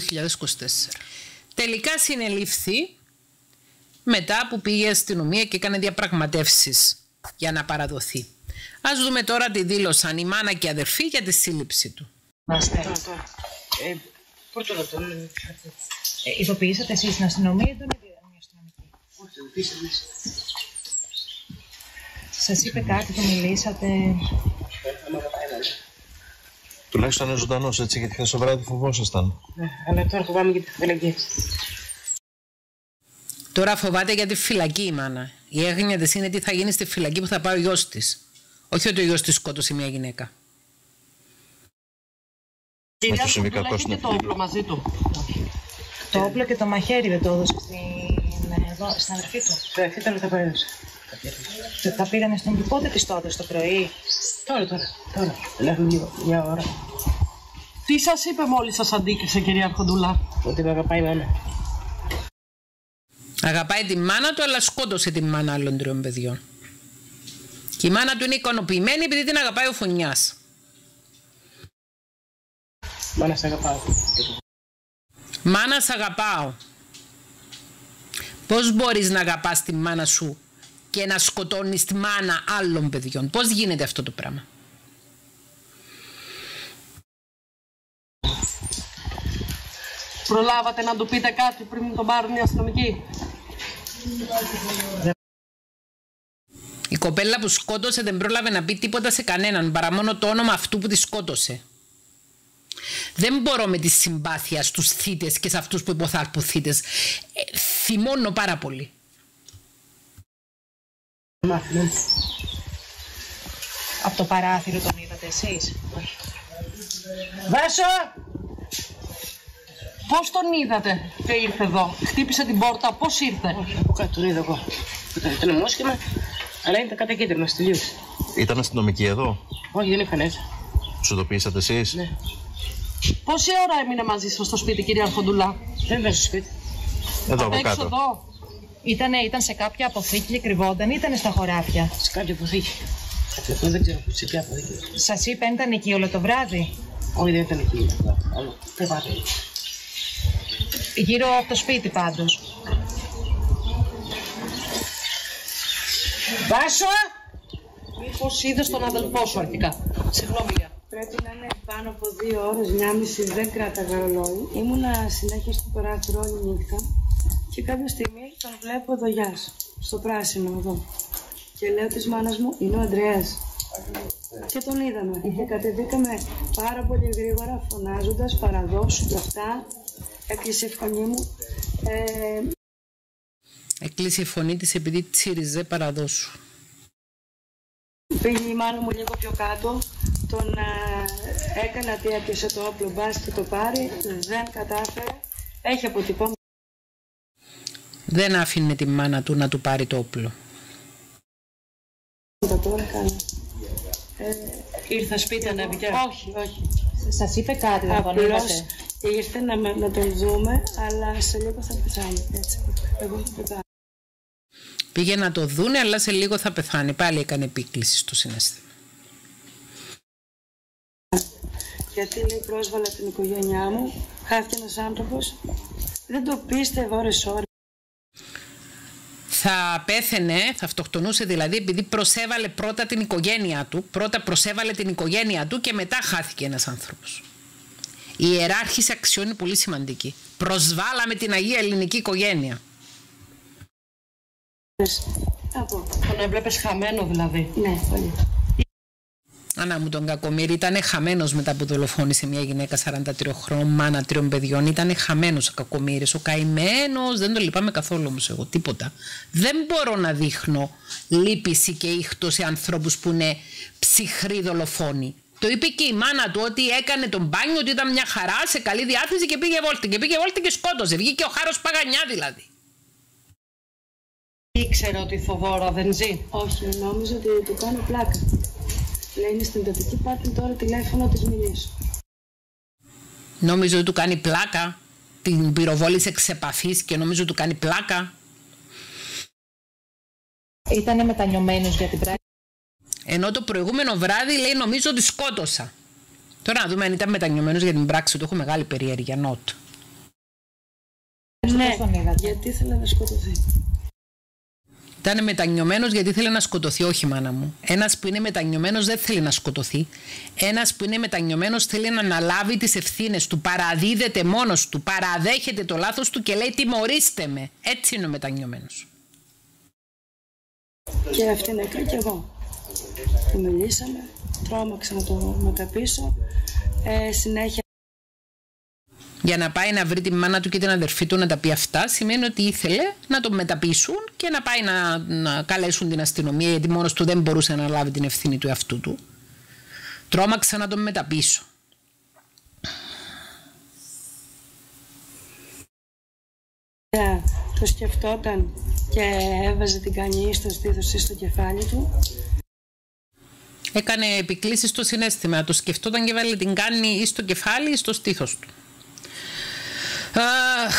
Τελικά συνελήφθη μετά που πήγε η αστυνομία και έκανε διαπραγματεύσεις για να παραδοθεί. Ας δούμε τώρα τι δήλωσαν η μάνα και η αδερφή για τη σύλληψη του. Ε, Πρώτο λεπτό. Ε, ειδοποιήσατε εσείς την αστυνομία ή τον ίδιο μια αστυνομική; Όχι, το πείσαμε. Σας είπε κάτι, το μιλήσατε. Τουλάχιστον είναι ζωντανός έτσι, γιατί χθες το βράδυ φοβόσασταν. Ναι, αλλά τώρα φοβάμαι για τη φυλακή. Τώρα φοβάται για τη φυλακή η μάνα. Η έγνοια της είναι τι θα γίνει στη φυλακή που θα πάει ο γιος της. Όχι ότι ο γιος της σκότωσε μια γυναίκα. Να του συμβεί κακό στην το όπλο μαζί του. Το όπλο και το μαχαίρι δεν το έδωσε στην, εδώ, στην αδερφή του. Το αυτή τώρα τα παρέδωσε. Και τα πήγανε στον πότε της τότε, στο πρωί. Τώρα, τώρα, τώρα. Λέγω λίγο, μια ώρα. Τι σας είπε μόλις σας αντίκρισε κυρία Αρχοντούλα; Ότι με αγαπάει μάνα. Αγαπάει τη μάνα του, αλλά σκότωσε τη μάνα άλλων τριών παιδιών. Και η μάνα του είναι ικανοποιημένη επειδή την αγαπάει ο φωνιάς. Μάνα, σ' αγαπάω. Μάνα, σ' αγαπάω. Πώς μπορείς να αγαπάς τη μάνα σου και να σκοτώνεις τη μάνα άλλων παιδιών; Πώς γίνεται αυτό το πράγμα; Προλάβατε να του πείτε κάτι πριν τον πάρουν οι αστυνομικοί; Η κοπέλα που σκότωσε δεν πρόλαβε να πει τίποτα σε κανέναν παρά μόνο το όνομα αυτού που τη σκότωσε. Δεν μπορώ με τη συμπάθεια στους θύτες και σε αυτούς που υποθάλπουν θύτες. Ε, θυμώνω πάρα πολύ. Μάθημα. Από το παράθυρο τον είδατε εσείς; Βάσο! Πώς τον είδατε και ήρθε εδώ; Χτύπησε την πόρτα. Πώς ήρθε; Όχι, από κάτω τον είδα εγώ. Ήταν, ήταν μόσχημα, αλλά ήταν κατά κίτρινο, τελείωσε. Ήταν αστυνομικοί εδώ; Όχι, δεν είχαν έτσι. Τους ειδοποιήσατε εσείς; Ναι. Πόση ώρα έμεινε μαζί σας στο σπίτι κυρία Αρχοντούλα; Δεν ήταν στο σπίτι. Εδώ από Έξω κάτω. εδώ. Ήτανε, ήταν σε κάποια αποθήκη και κρυβόταν, ήταν στα χωράφια. Σε κάποια αποθήκη. Εγώ δεν ξέρω σε ποια αποθήκη. Σας είπε αν ήταν εκεί όλο το βράδυ. Όχι, δεν ήταν εκεί. Άλλο. Δεν πάτε. Γύρω από το σπίτι πάντως. Βάσο! Μήπως είδες τον αδελφό σου αρχικά. Συγγνώμη Λία. Πρέπει να είναι πάνω από δύο ώρες, μια μισή, δεν κράταγα ρολόι. Ήμουνα συνέχεια στο παράθυρο όλη νύχτα και κάποια στιγμή τον βλέπω εδώ γιάς, στο πράσινο εδώ. Και λέω της μάνας μου, είναι ο Αντρέας. Και τον είδαμε και κατεβήκαμε πάρα πολύ γρήγορα φωνάζοντας παραδόσου και αυτά. Έκλεισε η φωνή μου. Ε, Έκλεισε η φωνή της επειδή τσίριζε παραδόσου. Πήγε η μάνα μου λίγο πιο κάτω, τον ε, έκανα τι έπιασε το όπλο μπας και το πάρει, δεν κατάφερε, έχει αποτυπώματα. Δεν άφηνε τη μάνα του να του πάρει το όπλο. τώρα κάνω. Ε, ήρθε σπίτι, ανέβηκε. Όχι, όχι. Σας είπε κάτι, δεν τον Απλώς ήρθε να, με- να τον δούμε, αλλά σε λίγο θα πεθάνει. Έτσι. Εγώ θα πεθάνω. Πήγε να το δούνε, αλλά σε λίγο θα πεθάνει. Πάλι έκανε επίκληση στο συνέστημα. Γιατί λέει πρόσβαλα την οικογένειά μου, χάθηκε ένας άνθρωπος. Δεν το πίστευα ώρες ώρες. Θα πέθαινε, θα αυτοκτονούσε δηλαδή επειδή προσέβαλε πρώτα την οικογένειά του. Πρώτα προσέβαλε την οικογένειά του και μετά χάθηκε ένας άνθρωπος. Η ιεράρχηση αξιών είναι πολύ σημαντική. Προσβάλαμε την Αγία Ελληνική οικογένεια. Από. Τον έβλεπες χαμένο δηλαδή. Ναι, πολύ. Ανά μου τον κακομύρι ήταν χαμένος μετά που δολοφόνησε μια γυναίκα 43 χρόνων, μάνα τριών παιδιών. Ήταν χαμένος ο κακομύρι, ο καημένος. Δεν το λυπάμαι καθόλου όμως εγώ, τίποτα. Δεν μπορώ να δείχνω λύπηση και ήχτος σε ανθρώπους που είναι ψυχροί δολοφόνοι. Το είπε και η μάνα του ότι έκανε τον μπάνιο, ότι ήταν μια χαρά, σε καλή διάθεση και πήγε βόλτα. Και πήγε βόλτα και σκότωσε. Βγήκε ο χάρος Παγανιά δηλαδή. Ήξερε ότι η Θοδόρα δεν ζει. Όχι, νόμιζα ότι του κάνω πλάκα. Λέει είναι στην εντατική, πάρτε τώρα τηλέφωνο να της μιλήσω. Νόμιζε ότι του κάνει πλάκα. Την πυροβόλησε εξ επαφής και νομίζω ότι του κάνει πλάκα. Ήταν μετανιωμένος για την πράξη. Ενώ το προηγούμενο βράδυ λέει νομίζω ότι σκότωσα. Τώρα να δούμε αν ήταν μετανιωμένος για την πράξη του. Έχω μεγάλη περιέργεια. Νότ. Ναι, γιατί ήθελα να σκοτωθεί. Ήταν μετανιωμένος γιατί ήθελε να σκοτωθεί, όχι μάνα μου. Ένας που είναι μετανιωμένος δεν θέλει να σκοτωθεί. Ένας που είναι μετανιωμένος θέλει να αναλάβει τις ευθύνες του. Παραδίδεται μόνος του. Παραδέχεται το λάθος του και λέει τιμωρήστε με. Έτσι είναι ο μετανιωμένος. Και αυτή νεκρή και εγώ. Του μιλήσαμε, τρόμαξα να το μεταπίσω. Ε, συνέχεια Για να πάει να βρει τη μάνα του και την αδερφή του να τα πει αυτά, σημαίνει ότι ήθελε να τον μεταπίσουν και να πάει να, να καλέσουν την αστυνομία, γιατί μόνος του δεν μπορούσε να λάβει την ευθύνη του εαυτού του. Τρόμαξα να τον μεταπίσω. το σκεφτόταν και έβαζε την κανή στο στήθος ή στο κεφάλι του. Έκανε επικλήσεις στο συνέστημα. Το σκεφτόταν και βάλε την κάνει ή στο κεφάλι ή στο στήθος του. Αχ,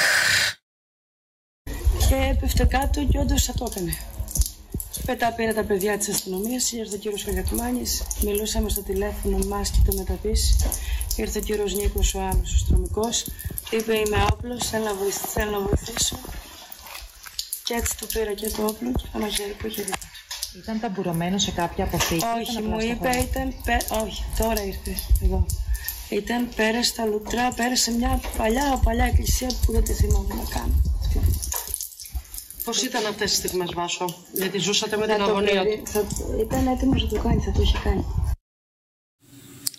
Και έπεφτε κάτω και όντως θα το έκανε. Μετά πήρα τα παιδιά της αστυνομίας, ήρθε ο κύριος Φαγατμάνης, μιλούσαμε στο τηλέφωνο μας και το μεταπίσει. Ήρθε ο κύριος Νίκος, ο άλλος, ο αστυνομικός. Είπε είμαι όπλος, θέλω να βοηθήσω, θέλω να βοηθήσω. Και έτσι του πήρα και το όπλο και ένα χέρι που είχε δίπλα του. Ήταν ταμπουρωμένος σε κάποια αποθήκη. Όχι, ήταν μου απλά στο είπε, χώρο. ήταν. πέ- Όχι, τώρα ήρθε εδώ. Ήταν πέρασε στα λουτρά, πέρασε μια παλιά, παλιά εκκλησία που δεν τη θυμάμαι να κάνω. Πώς ήταν αυτές τι στιγμές, Βάσο, γιατί ζούσατε με Θα την το αγωνία περί- του. θα- Ήταν έτοιμο να το κάνει, θα το είχε κάνει.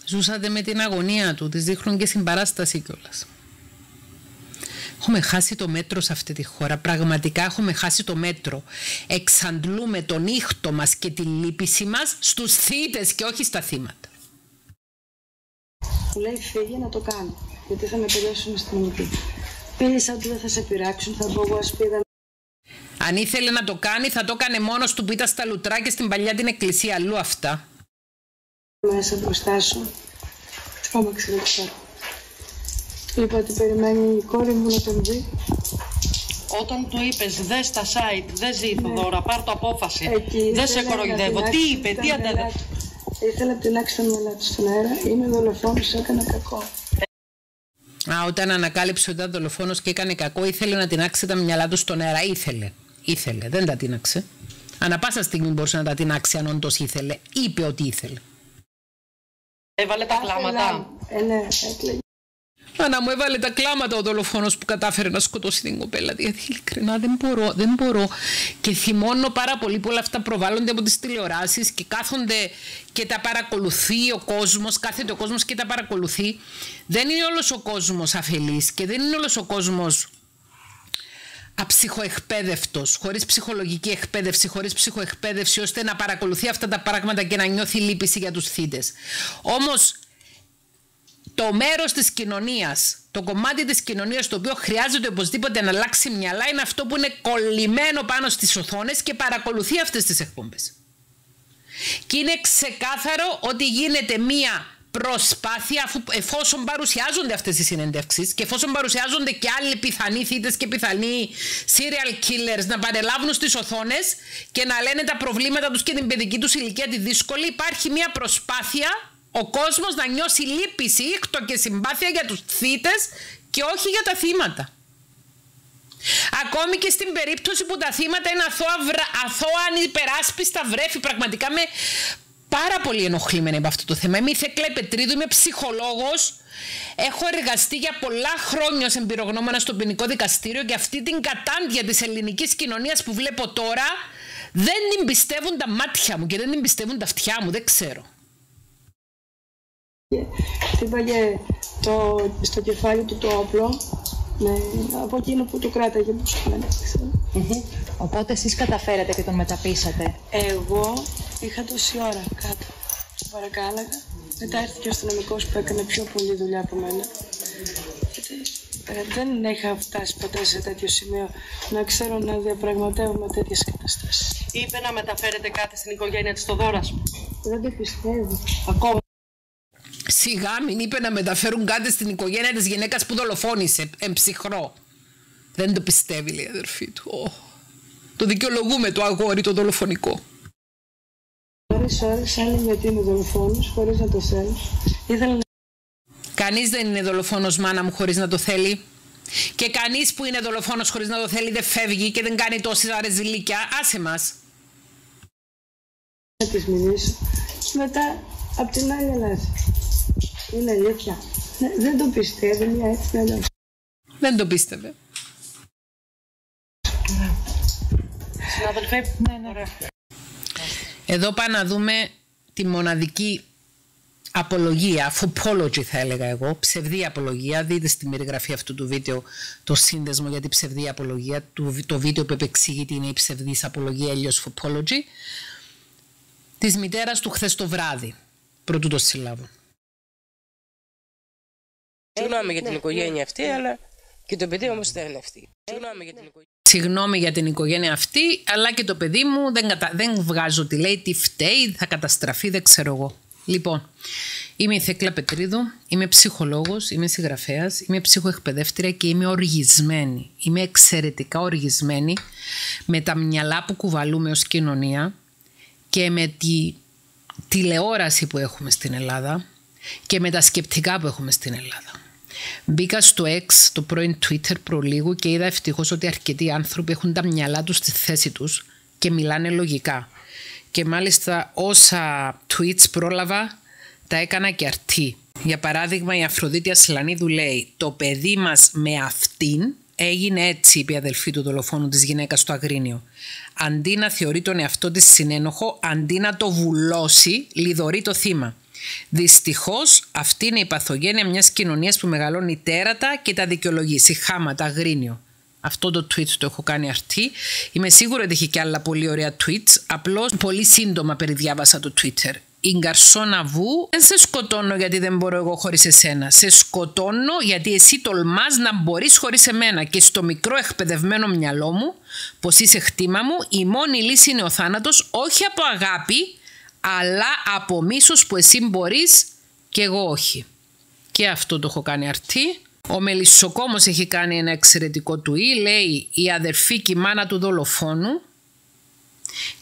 ζούσατε με την αγωνία του, της δείχνουν και συμπαράσταση κιόλας. Έχουμε χάσει το μέτρο σε αυτή τη χώρα. Πραγματικά έχουμε χάσει το μέτρο. Εξαντλούμε τον ήχτο μας και τη λύπηση μας στους θύτες και όχι στα θύματα. Μου λέει φύγε να το κάνω, γιατί θα με τελειώσουν αστυνομικοί. Πίλησα ότι δεν θα σε πειράξουν, θα πω εγώ ασπίδα Αν ήθελε να το κάνει, θα το έκανε μόνος του που ήταν στα λουτρά και στην παλιά την εκκλησία. Αλλού αυτά. μέσα μπροστά σου. Τρόμαξε λίγο τώρα. Είπα ότι περιμένει η κόρη μου να τον δει. Όταν του είπες, δες στα site, δεν ζει η Θοδόρα, πάρ το απόφαση. Ναι. Εκεί δεν σε ήθελε να κοροϊδεύω. Τι τεινάξει είπε, τα τι μυαλά αντέδρασε. του. Ήθελα να τεινάξει τα μυαλά του στον αέρα. Είμαι δολοφόνος, έκανα κακό. Α, όταν ανακάλυψε ότι ήταν δολοφόνος και έκανε κακό, ήθελε να τεινάξει τα μυαλά του στον αέρα. Ήθελε. Ήθελε. Δεν τα τίναξε. Ανά πάσα στιγμή μπορούσε να τα τεινάξει αν όντως ήθελε. Είπε ότι ήθελε. Έβαλε τα κλάματα. Ε, ναι, έκλαιγε. Ανά μου έβαλε τα κλάματα ο δολοφόνος που κατάφερε να σκοτώσει την κοπέλα. Γιατί ειλικρινά δεν μπορώ, δεν μπορώ. Και θυμώνω πάρα πολύ που όλα αυτά προβάλλονται από τις τηλεοράσεις και κάθονται και τα παρακολουθεί ο κόσμος, κάθεται ο κόσμος και τα παρακολουθεί. Δεν είναι όλος ο κόσμος αφελής και δεν είναι όλος ο κόσμος αψυχοεκπαίδευτος, χωρίς ψυχολογική εκπαίδευση, χωρίς ψυχοεκπαίδευση, ώστε να παρακολουθεί αυτά τα πράγματα και να νιώθει λύπηση για τους θύτες. Όμως το μέρος της κοινωνίας, το κομμάτι της κοινωνίας το οποίο χρειάζεται οπωσδήποτε να αλλάξει μυαλά είναι αυτό που είναι κολλημένο πάνω στις οθόνες και παρακολουθεί αυτές τις εκπομπές. Και είναι ξεκάθαρο ότι γίνεται μία προσπάθεια αφού, εφόσον παρουσιάζονται αυτές οι συνεντεύξεις και εφόσον παρουσιάζονται και άλλοι πιθανοί θύτες και πιθανοί serial killers να παρελάβουν στις οθόνες και να λένε τα προβλήματα τους και την παιδική τους ηλικία τη δύσκολη υπάρχει μια προσπάθεια ο κόσμος να νιώσει λύπη, ήκτο και συμπάθεια για τους θύτες και όχι για τα θύματα. Ακόμη και στην περίπτωση που τα θύματα είναι αθώα, αθώα ανυπεράσπιστα βρέφη, πραγματικά με πάρα πολύ ενοχλημένη από αυτό το θέμα. Είμαι η Θεκλέ Πετρίδου, είμαι ψυχολόγος. Έχω εργαστεί για πολλά χρόνια ως εμπειρογνώμονα στο ποινικό δικαστήριο και αυτή την κατάντια της ελληνικής κοινωνίας που βλέπω τώρα δεν την πιστεύουν τα μάτια μου και δεν την πιστεύουν τα αυτιά μου, δεν ξέρω. Χτύπαγε το, στο κεφάλι του το όπλο ναι, από εκείνο που το κράταγε, πώς το λένε, Οπότε εσείς καταφέρατε και τον μεταπίσατε. Εγώ είχα τόση ώρα κάτω. Το παρακάλαγα. Μετά έρθει και ο αστυνομικός που έκανε πιο πολλή δουλειά από μένα. Γιατί ε, δεν είχα φτάσει ποτέ σε τέτοιο σημείο να ξέρω να διαπραγματεύομαι τέτοιες καταστάσεις. Είπε να μεταφέρετε κάτι στην οικογένεια της Θοδόρα. Δεν το πιστεύω. Ακόμα. Σιγά μην είπε να μεταφέρουν κάτι στην οικογένεια της γυναίκας που δολοφόνησε, εμψυχρό. Δεν το πιστεύει, λέει η αδερφή του. Το δικαιολογούμε το αγόρι το δολοφονικό. Ώρες ώρες άλλοι γιατί είναι δολοφόνος χωρίς να το θέλεις. Ήθελα να... Κανείς δεν είναι δολοφόνος μάνα μου χωρίς να το θέλει. Και κανείς που είναι δολοφόνος χωρίς να το θέλει δεν φεύγει και δεν κάνει τόσες άρες ζηλίκια. Άσε μας. Να της μιλήσω. Μετά απ' την άλλη Ελλάδα. Είναι αλήθεια. Ναι, δεν το πιστεύει μια έτσι μια Δεν το πίστευε. Συνάδελφε, Ναι, ναι. Εδώ πάμε να δούμε τη μοναδική απολογία, apology θα έλεγα εγώ, ψευδή απολογία. Δείτε στη περιγραφή αυτού του βίντεο το σύνδεσμο για την ψευδή απολογία, το, το βίντεο που επεξηγεί τι είναι η ψευδής απολογία, αλλιώς apology, της μητέρας του χθες το βράδυ, πρωτού το συλλάβω. Συγγνώμη για την οικογένεια αυτή, αλλά και το παιδί όμως δεν είναι αυτή. Συγγνώμη για την οικογένεια. Συγγνώμη για την οικογένεια αυτή, αλλά και το παιδί μου δεν, κατα... δεν βγάζω τι λέει, τι φταίει, θα καταστραφεί, δεν ξέρω εγώ. Λοιπόν, είμαι η Θέκλα Πετρίδου, είμαι ψυχολόγος, είμαι συγγραφέας, είμαι ψυχοεκπαιδεύτρια και είμαι οργισμένη. Είμαι εξαιρετικά οργισμένη με τα μυαλά που κουβαλούμε ως κοινωνία και με τη τηλεόραση που έχουμε στην Ελλάδα και με τα σκεπτικά που έχουμε στην Ελλάδα. Μπήκα στο X, το πρώην Twitter προλίγου και είδα ευτυχώς ότι αρκετοί άνθρωποι έχουν τα μυαλά τους στη θέση τους και μιλάνε λογικά. Και μάλιστα όσα tweets πρόλαβα τα έκανα και αρτή. Για παράδειγμα η Αφροδίτη Ασλανίδου λέει «Το παιδί μας με αυτήν έγινε έτσι», είπε η αδελφή του δολοφόνου της γυναίκας στο Αγρίνιο. Αντί να θεωρεί τον εαυτό της συνένοχο, αντί να το βουλώσει, λιδωρεί το θύμα. Δυστυχώς, αυτή είναι η παθογένεια μιας κοινωνίας που μεγαλώνει τέρατα και τα δικαιολογεί. Συχάματα, αγρίνιο. Αυτό το tweet το έχω κάνει αρτή. Είμαι σίγουρη ότι έχει και άλλα πολύ ωραία tweets. Απλώς πολύ σύντομα περιδιάβασα το Twitter. Η γκαρσόνα βου δεν σε σκοτώνω γιατί δεν μπορώ εγώ χωρίς εσένα. Σε σκοτώνω γιατί εσύ τολμάς να μπορείς χωρίς εμένα. Και στο μικρό εκπαιδευμένο μυαλό μου, πως είσαι χτήμα μου, η μόνη λύση είναι ο θάνατος, όχι από αγάπη, αλλά από μίσος που εσύ μπορείς και εγώ όχι. Και αυτό το έχω κάνει αρτή. Ο Μελισσοκόμος έχει κάνει ένα εξαιρετικό του ή λέει η αδερφή και η μάνα του δολοφόνου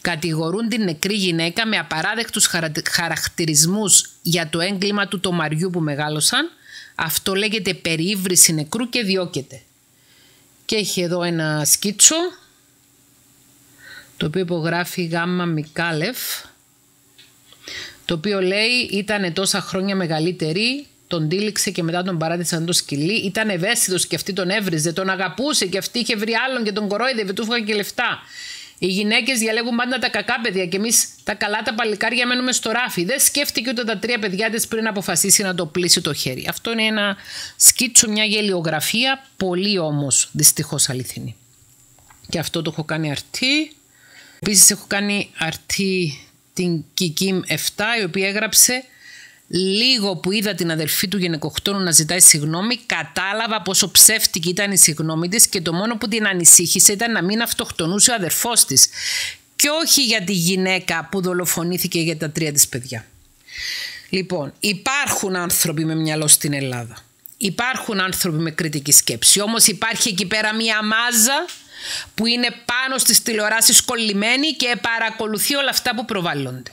κατηγορούν την νεκρή γυναίκα με απαράδεκτους χαρακτηρισμούς για το έγκλημα του το μαριού που μεγάλωσαν. Αυτό λέγεται περιήβρηση νεκρού και διώκεται. Και έχει εδώ ένα σκίτσο το οποίο υπογράφει Γάμμα Μικάλεφ το οποίο λέει ήταν τόσα χρόνια μεγαλύτερη, τον τήληξε και μετά τον παράδεισαν το σκυλί. Ήταν ευαίσθητος και αυτή τον έβριζε, τον αγαπούσε και αυτή είχε βρει άλλον και τον κορόιδευε, του έφυγαν και λεφτά. Οι γυναίκες διαλέγουν πάντα τα κακά παιδιά και εμείς τα καλά τα παλικάρια μένουμε στο ράφι. Δεν σκέφτηκε ούτε τα τρία παιδιά της πριν αποφασίσει να το πλήσει το χέρι. Αυτό είναι ένα σκίτσο, μια γελιογραφία, πολύ όμως δυστυχώς αληθινή. Και αυτό το έχω κάνει αρτή. Επίσης έχω κάνει αρτή την Κικίμ 7 η οποία έγραψε λίγο που είδα την αδελφή του γυναικοκτόνου να ζητάει συγγνώμη, κατάλαβα πόσο ψεύτικη ήταν η συγγνώμη της και το μόνο που την ανησύχησε ήταν να μην αυτοκτονούσε ο αδερφός της και όχι για τη γυναίκα που δολοφονήθηκε για τα τρία της παιδιά. Λοιπόν, υπάρχουν άνθρωποι με μυαλό στην Ελλάδα. Υπάρχουν άνθρωποι με κριτική σκέψη. Όμως υπάρχει εκεί πέρα μία μάζα που είναι πάνω στις τηλεοράσεις κολλημένη και παρακολουθεί όλα αυτά που προβάλλονται.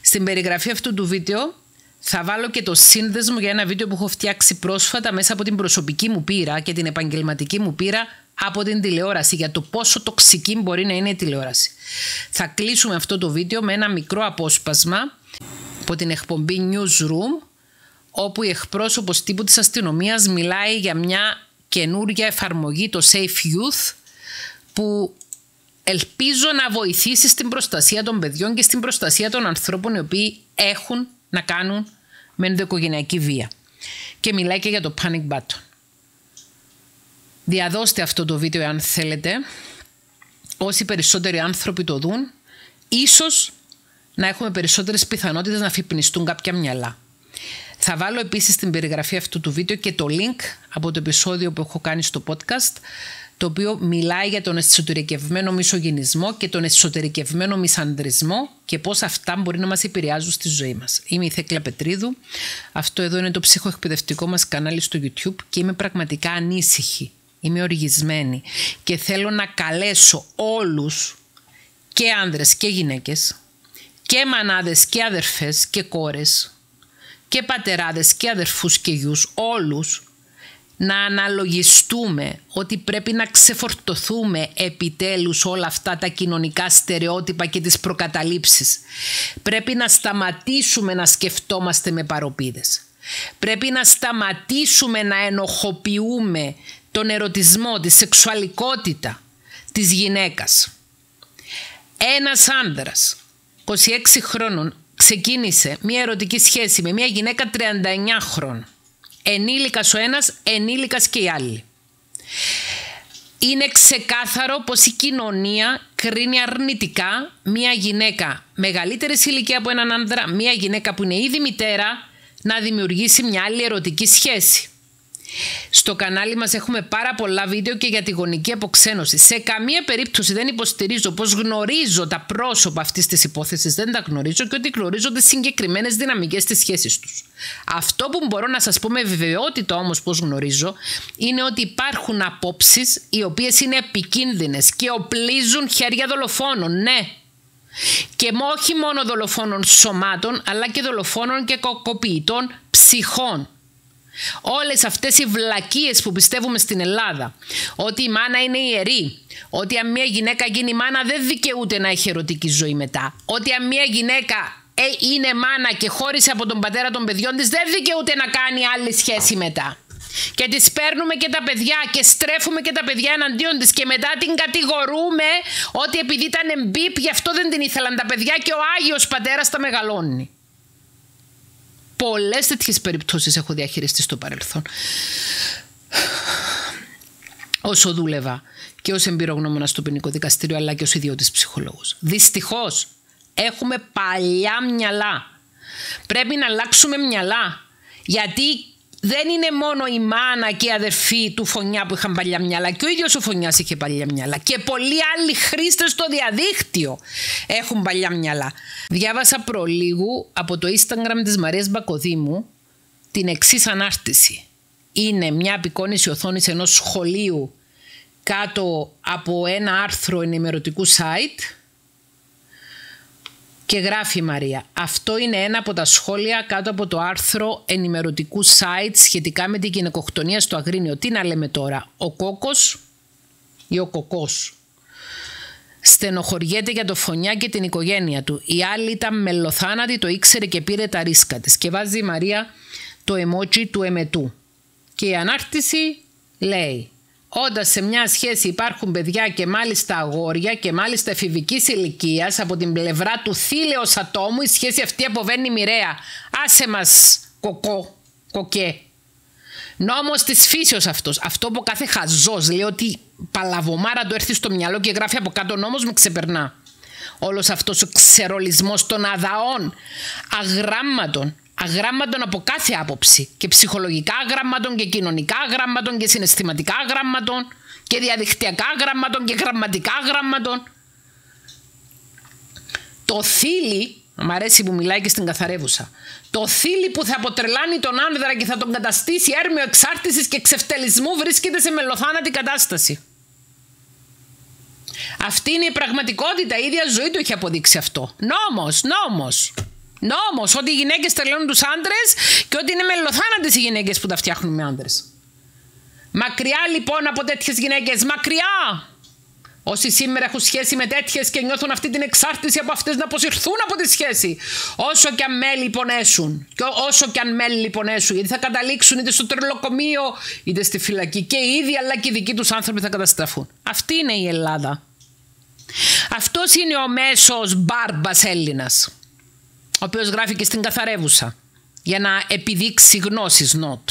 Στην περιγραφή αυτού του βίντεο θα βάλω και το σύνδεσμο για ένα βίντεο που έχω φτιάξει πρόσφατα μέσα από την προσωπική μου πείρα και την επαγγελματική μου πείρα από την τηλεόραση για το πόσο τοξική μπορεί να είναι η τηλεόραση. Θα κλείσουμε αυτό το βίντεο με ένα μικρό απόσπασμα από την εκπομπή Newsroom όπου η εκπρόσωπος τύπου της αστυνομίας μιλάει για μια καινούργια εφαρμογή, το Safe Youth, που ελπίζω να βοηθήσει στην προστασία των παιδιών και στην προστασία των ανθρώπων οι οποίοι έχουν να κάνουν με ενδοοικογενειακή βία. Και μιλάει και για το panic button. Διαδώστε αυτό το βίντεο αν θέλετε. Όσοι περισσότεροι άνθρωποι το δουν, ίσως να έχουμε περισσότερες πιθανότητες να αφυπνιστούν κάποια μυαλά. Θα βάλω επίσης στην περιγραφή αυτού του βίντεο και το link από το επεισόδιο που έχω κάνει στο podcast το οποίο μιλάει για τον εσωτερικευμένο μισογενισμό και τον εσωτερικευμένο μισανδρισμό και πώς αυτά μπορεί να μας επηρεάζουν στη ζωή μας. Είμαι η Θέκλα Πετρίδου, αυτό εδώ είναι το ψυχοεκπαιδευτικό μας κανάλι στο YouTube και είμαι πραγματικά ανήσυχη, είμαι οργισμένη. Και θέλω να καλέσω όλους και άνδρες και γυναίκες και μανάδες και αδερφές και κόρες και πατεράδες και αδερφούς και γιους, όλους να αναλογιστούμε ότι πρέπει να ξεφορτωθούμε επιτέλους όλα αυτά τα κοινωνικά στερεότυπα και τις προκαταλήψεις. Πρέπει να σταματήσουμε να σκεφτόμαστε με παροπίδες. Πρέπει να σταματήσουμε να ενοχοποιούμε τον ερωτισμό, τη σεξουαλικότητα της γυναίκας. Ένας άνδρας 26 χρόνων ξεκίνησε μια ερωτική σχέση με μια γυναίκα 39 χρόνων. Ενήλικας ο ένας, ενήλικας και οι άλλοι. Είναι ξεκάθαρο πως η κοινωνία κρίνει αρνητικά μια γυναίκα μεγαλύτερη ηλικία από έναν άνδρα, μια γυναίκα που είναι ήδη μητέρα, να δημιουργήσει μια άλλη ερωτική σχέση. Στο κανάλι μας έχουμε πάρα πολλά βίντεο και για τη γονική αποξένωση. Σε καμία περίπτωση δεν υποστηρίζω πως γνωρίζω τα πρόσωπα αυτής της υπόθεσης, δεν τα γνωρίζω και ότι γνωρίζω τις συγκεκριμένες δυναμικές της σχέσης τους. Αυτό που μπορώ να σας πω με βεβαιότητα όμως πως γνωρίζω είναι ότι υπάρχουν απόψεις οι οποίες είναι επικίνδυνες και οπλίζουν χέρια δολοφόνων, ναι. Και όχι μόνο δολοφόνων σωμάτων αλλά και δολοφόνων και κοκοποιητών ψυχών. Όλες αυτές οι βλακίες που πιστεύουμε στην Ελλάδα, ότι η μάνα είναι ιερή, ότι αν μια γυναίκα γίνει μάνα δεν δικαιούται να έχει ερωτική ζωή μετά, ότι αν μια γυναίκα ε, είναι μάνα και χώρισε από τον πατέρα των παιδιών της δεν δικαιούται να κάνει άλλη σχέση μετά. Και τις παίρνουμε και τα παιδιά και στρέφουμε και τα παιδιά εναντίον της και μετά την κατηγορούμε ότι επειδή ήταν μπίπ γι' αυτό δεν την ήθελαν τα παιδιά και ο Άγιος Πατέρας τα μεγαλώνει. Πολλές τέτοιες περιπτώσεις έχω διαχειριστεί στο παρελθόν. Όσο δούλευα και ως εμπειρογνώμονα στο ποινικό δικαστήριο, αλλά και ως ιδιώτης ψυχολόγος. Δυστυχώς έχουμε παλιά μυαλά. Πρέπει να αλλάξουμε μυαλά. Γιατί δεν είναι μόνο η μάνα και η αδερφή του Φωνιά που είχαν παλιά μυαλά και ο ίδιος ο Φωνιάς είχε παλιά μυαλά και πολλοί άλλοι χρήστες στο διαδίκτυο έχουν παλιά μυαλά. Διάβασα προλίγου από το Instagram της Μαρίας Μπακοδήμου την εξής ανάρτηση. Είναι μια απεικόνηση οθόνης ενός σχολείου κάτω από ένα άρθρο ενημερωτικού site και γράφει η Μαρία, αυτό είναι ένα από τα σχόλια κάτω από το άρθρο ενημερωτικού site σχετικά με την γυναικοκτονία στο Αγρίνιο. Τι να λέμε τώρα, ο κόκος ή ο κοκός; Στενοχωριέται για το φωνιά και την οικογένεια του. Η άλλη ήταν μελοθάνατη, το ήξερε και πήρε τα ρίσκα της. Και βάζει η Μαρία το emoji του εμετού. Και η ανάρτηση λέει όταν σε μια σχέση υπάρχουν παιδιά και μάλιστα αγόρια και μάλιστα εφηβικής ηλικίας, από την πλευρά του θήλαιο ατόμου, η σχέση αυτή αποβαίνει μοιραία. Άσε μας, κοκό, κοκέ. Νόμος της φύσεως αυτός. Αυτό που κάθε χαζός λέει ότι παλαβομάρα του έρθει στο μυαλό και γράφει από κάτω νόμος με ξεπερνά. Όλος αυτός ο ξερολισμός των αδαών, αγράμματων, αγράμματον από κάθε άποψη και ψυχολογικά αγράμματον και κοινωνικά αγράμματον και συναισθηματικά αγράμματον και διαδικτυακά αγράμματον και γραμματικά αγράμματον. Το θήλι, μ' αρέσει που μιλάει και στην καθαρεύουσα, το θήλι που θα αποτρελάνει τον άνδρα και θα τον καταστήσει έρμεο εξάρτησης και ξεφτελισμού βρίσκεται σε μελοθάνατη κατάσταση. Αυτή είναι η πραγματικότητα. Η ίδια ζωή του έχει αποδείξει αυτό. Νόμος, νόμος. Νόμος ότι οι γυναίκες τελειώνουν τους άντρες και ότι είναι μελοθάνατες οι γυναίκες που τα φτιάχνουν με άντρες. Μακριά λοιπόν από τέτοιες γυναίκες, μακριά. Όσοι σήμερα έχουν σχέση με τέτοιες και νιώθουν αυτή την εξάρτηση από αυτές να αποσυρθούν από τη σχέση. Όσο και αν μέλη πονέσουν. Και όσο και αν μέλη πονέσουν. Γιατί θα καταλήξουν είτε στο τρελοκομείο είτε στη φυλακή. Και οι ίδιοι αλλά και οι δικοί τους άνθρωποι θα καταστραφούν. Αυτή είναι η Ελλάδα. Αυτός είναι ο μέσος μπάρμπας Έλληνας. Ο οποίος γράφει και στην καθαρεύουσα. Για να επιδείξει γνώσεις νότ.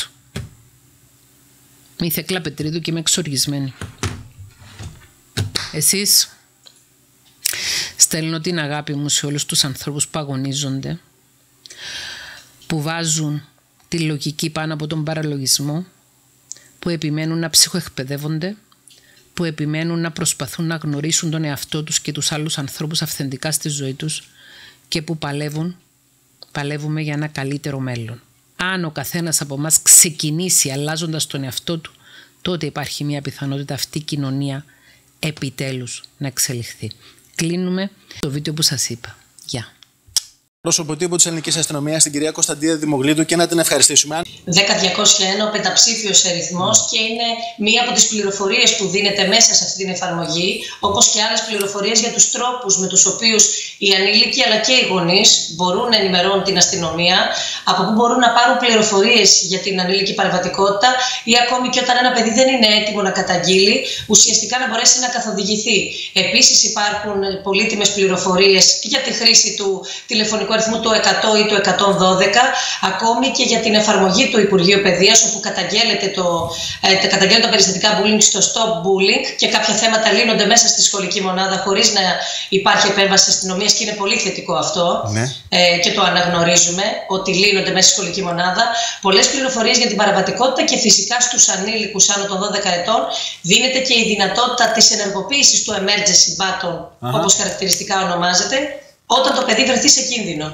Μη θεκλά Πετρίδου και είμαι εξοργισμένη. Εσείς στέλνω την αγάπη μου σε όλους τους ανθρώπους που αγωνίζονται, που βάζουν τη λογική πάνω από τον παραλογισμό, που επιμένουν να ψυχοεκπαιδεύονται, που επιμένουν να προσπαθούν να γνωρίσουν τον εαυτό τους και τους άλλους ανθρώπους αυθεντικά στη ζωή τους και που παλεύουν, παλεύουμε για ένα καλύτερο μέλλον. Αν ο καθένας από μας ξεκινήσει αλλάζοντας τον εαυτό του, τότε υπάρχει μια πιθανότητα αυτή η κοινωνία επιτέλους να εξελιχθεί. Κλείνουμε το βίντεο που σας είπα. Γεια. Πρόσωπο τύπου της Ελληνικής Αστυνομίας, την κυρία Κωνσταντίνα Δημογλίδου, και να την ευχαριστήσουμε. 10201, ο πενταψήφιος αριθμό και είναι μία από τις πληροφορίες που δίνεται μέσα σε αυτή την εφαρμογή, όπως και άλλες πληροφορίες για τους τρόπους με τους οποίους οι ανήλικοι αλλά και οι γονείς μπορούν να ενημερώνουν την αστυνομία, από πού μπορούν να πάρουν πληροφορίες για την ανήλικη παρεμβατικότητα ή ακόμη και όταν ένα παιδί δεν είναι έτοιμο να καταγγείλει, ουσιαστικά να μπορέσει να καθοδηγηθεί. Επίσης υπάρχουν πολύτιμες πληροφορίες για τη χρήση του τηλεφωνικού αριθμού του 100 ή του 112, ακόμη και για την εφαρμογή του Υπουργείου Παιδείας, όπου καταγγέλλεται το, ε, καταγγέλλεται τα περιστατικά bullying στο Stop Bullying και κάποια θέματα λύνονται μέσα στη σχολική μονάδα χωρίς να υπάρχει επέμβαση της αστυνομίας και είναι πολύ θετικό αυτό Ναι. ε, και το αναγνωρίζουμε ότι λύνονται μέσα στη σχολική μονάδα. Πολλές πληροφορίες για την παραβατικότητα και φυσικά στους ανήλικους άνω των 12 ετών δίνεται και η δυνατότητα της ενεργοποίησης του emergency button, Αχα. όπως χαρακτηριστικά ονομάζεται, όταν το παιδί βρεθεί σε κίνδυνο.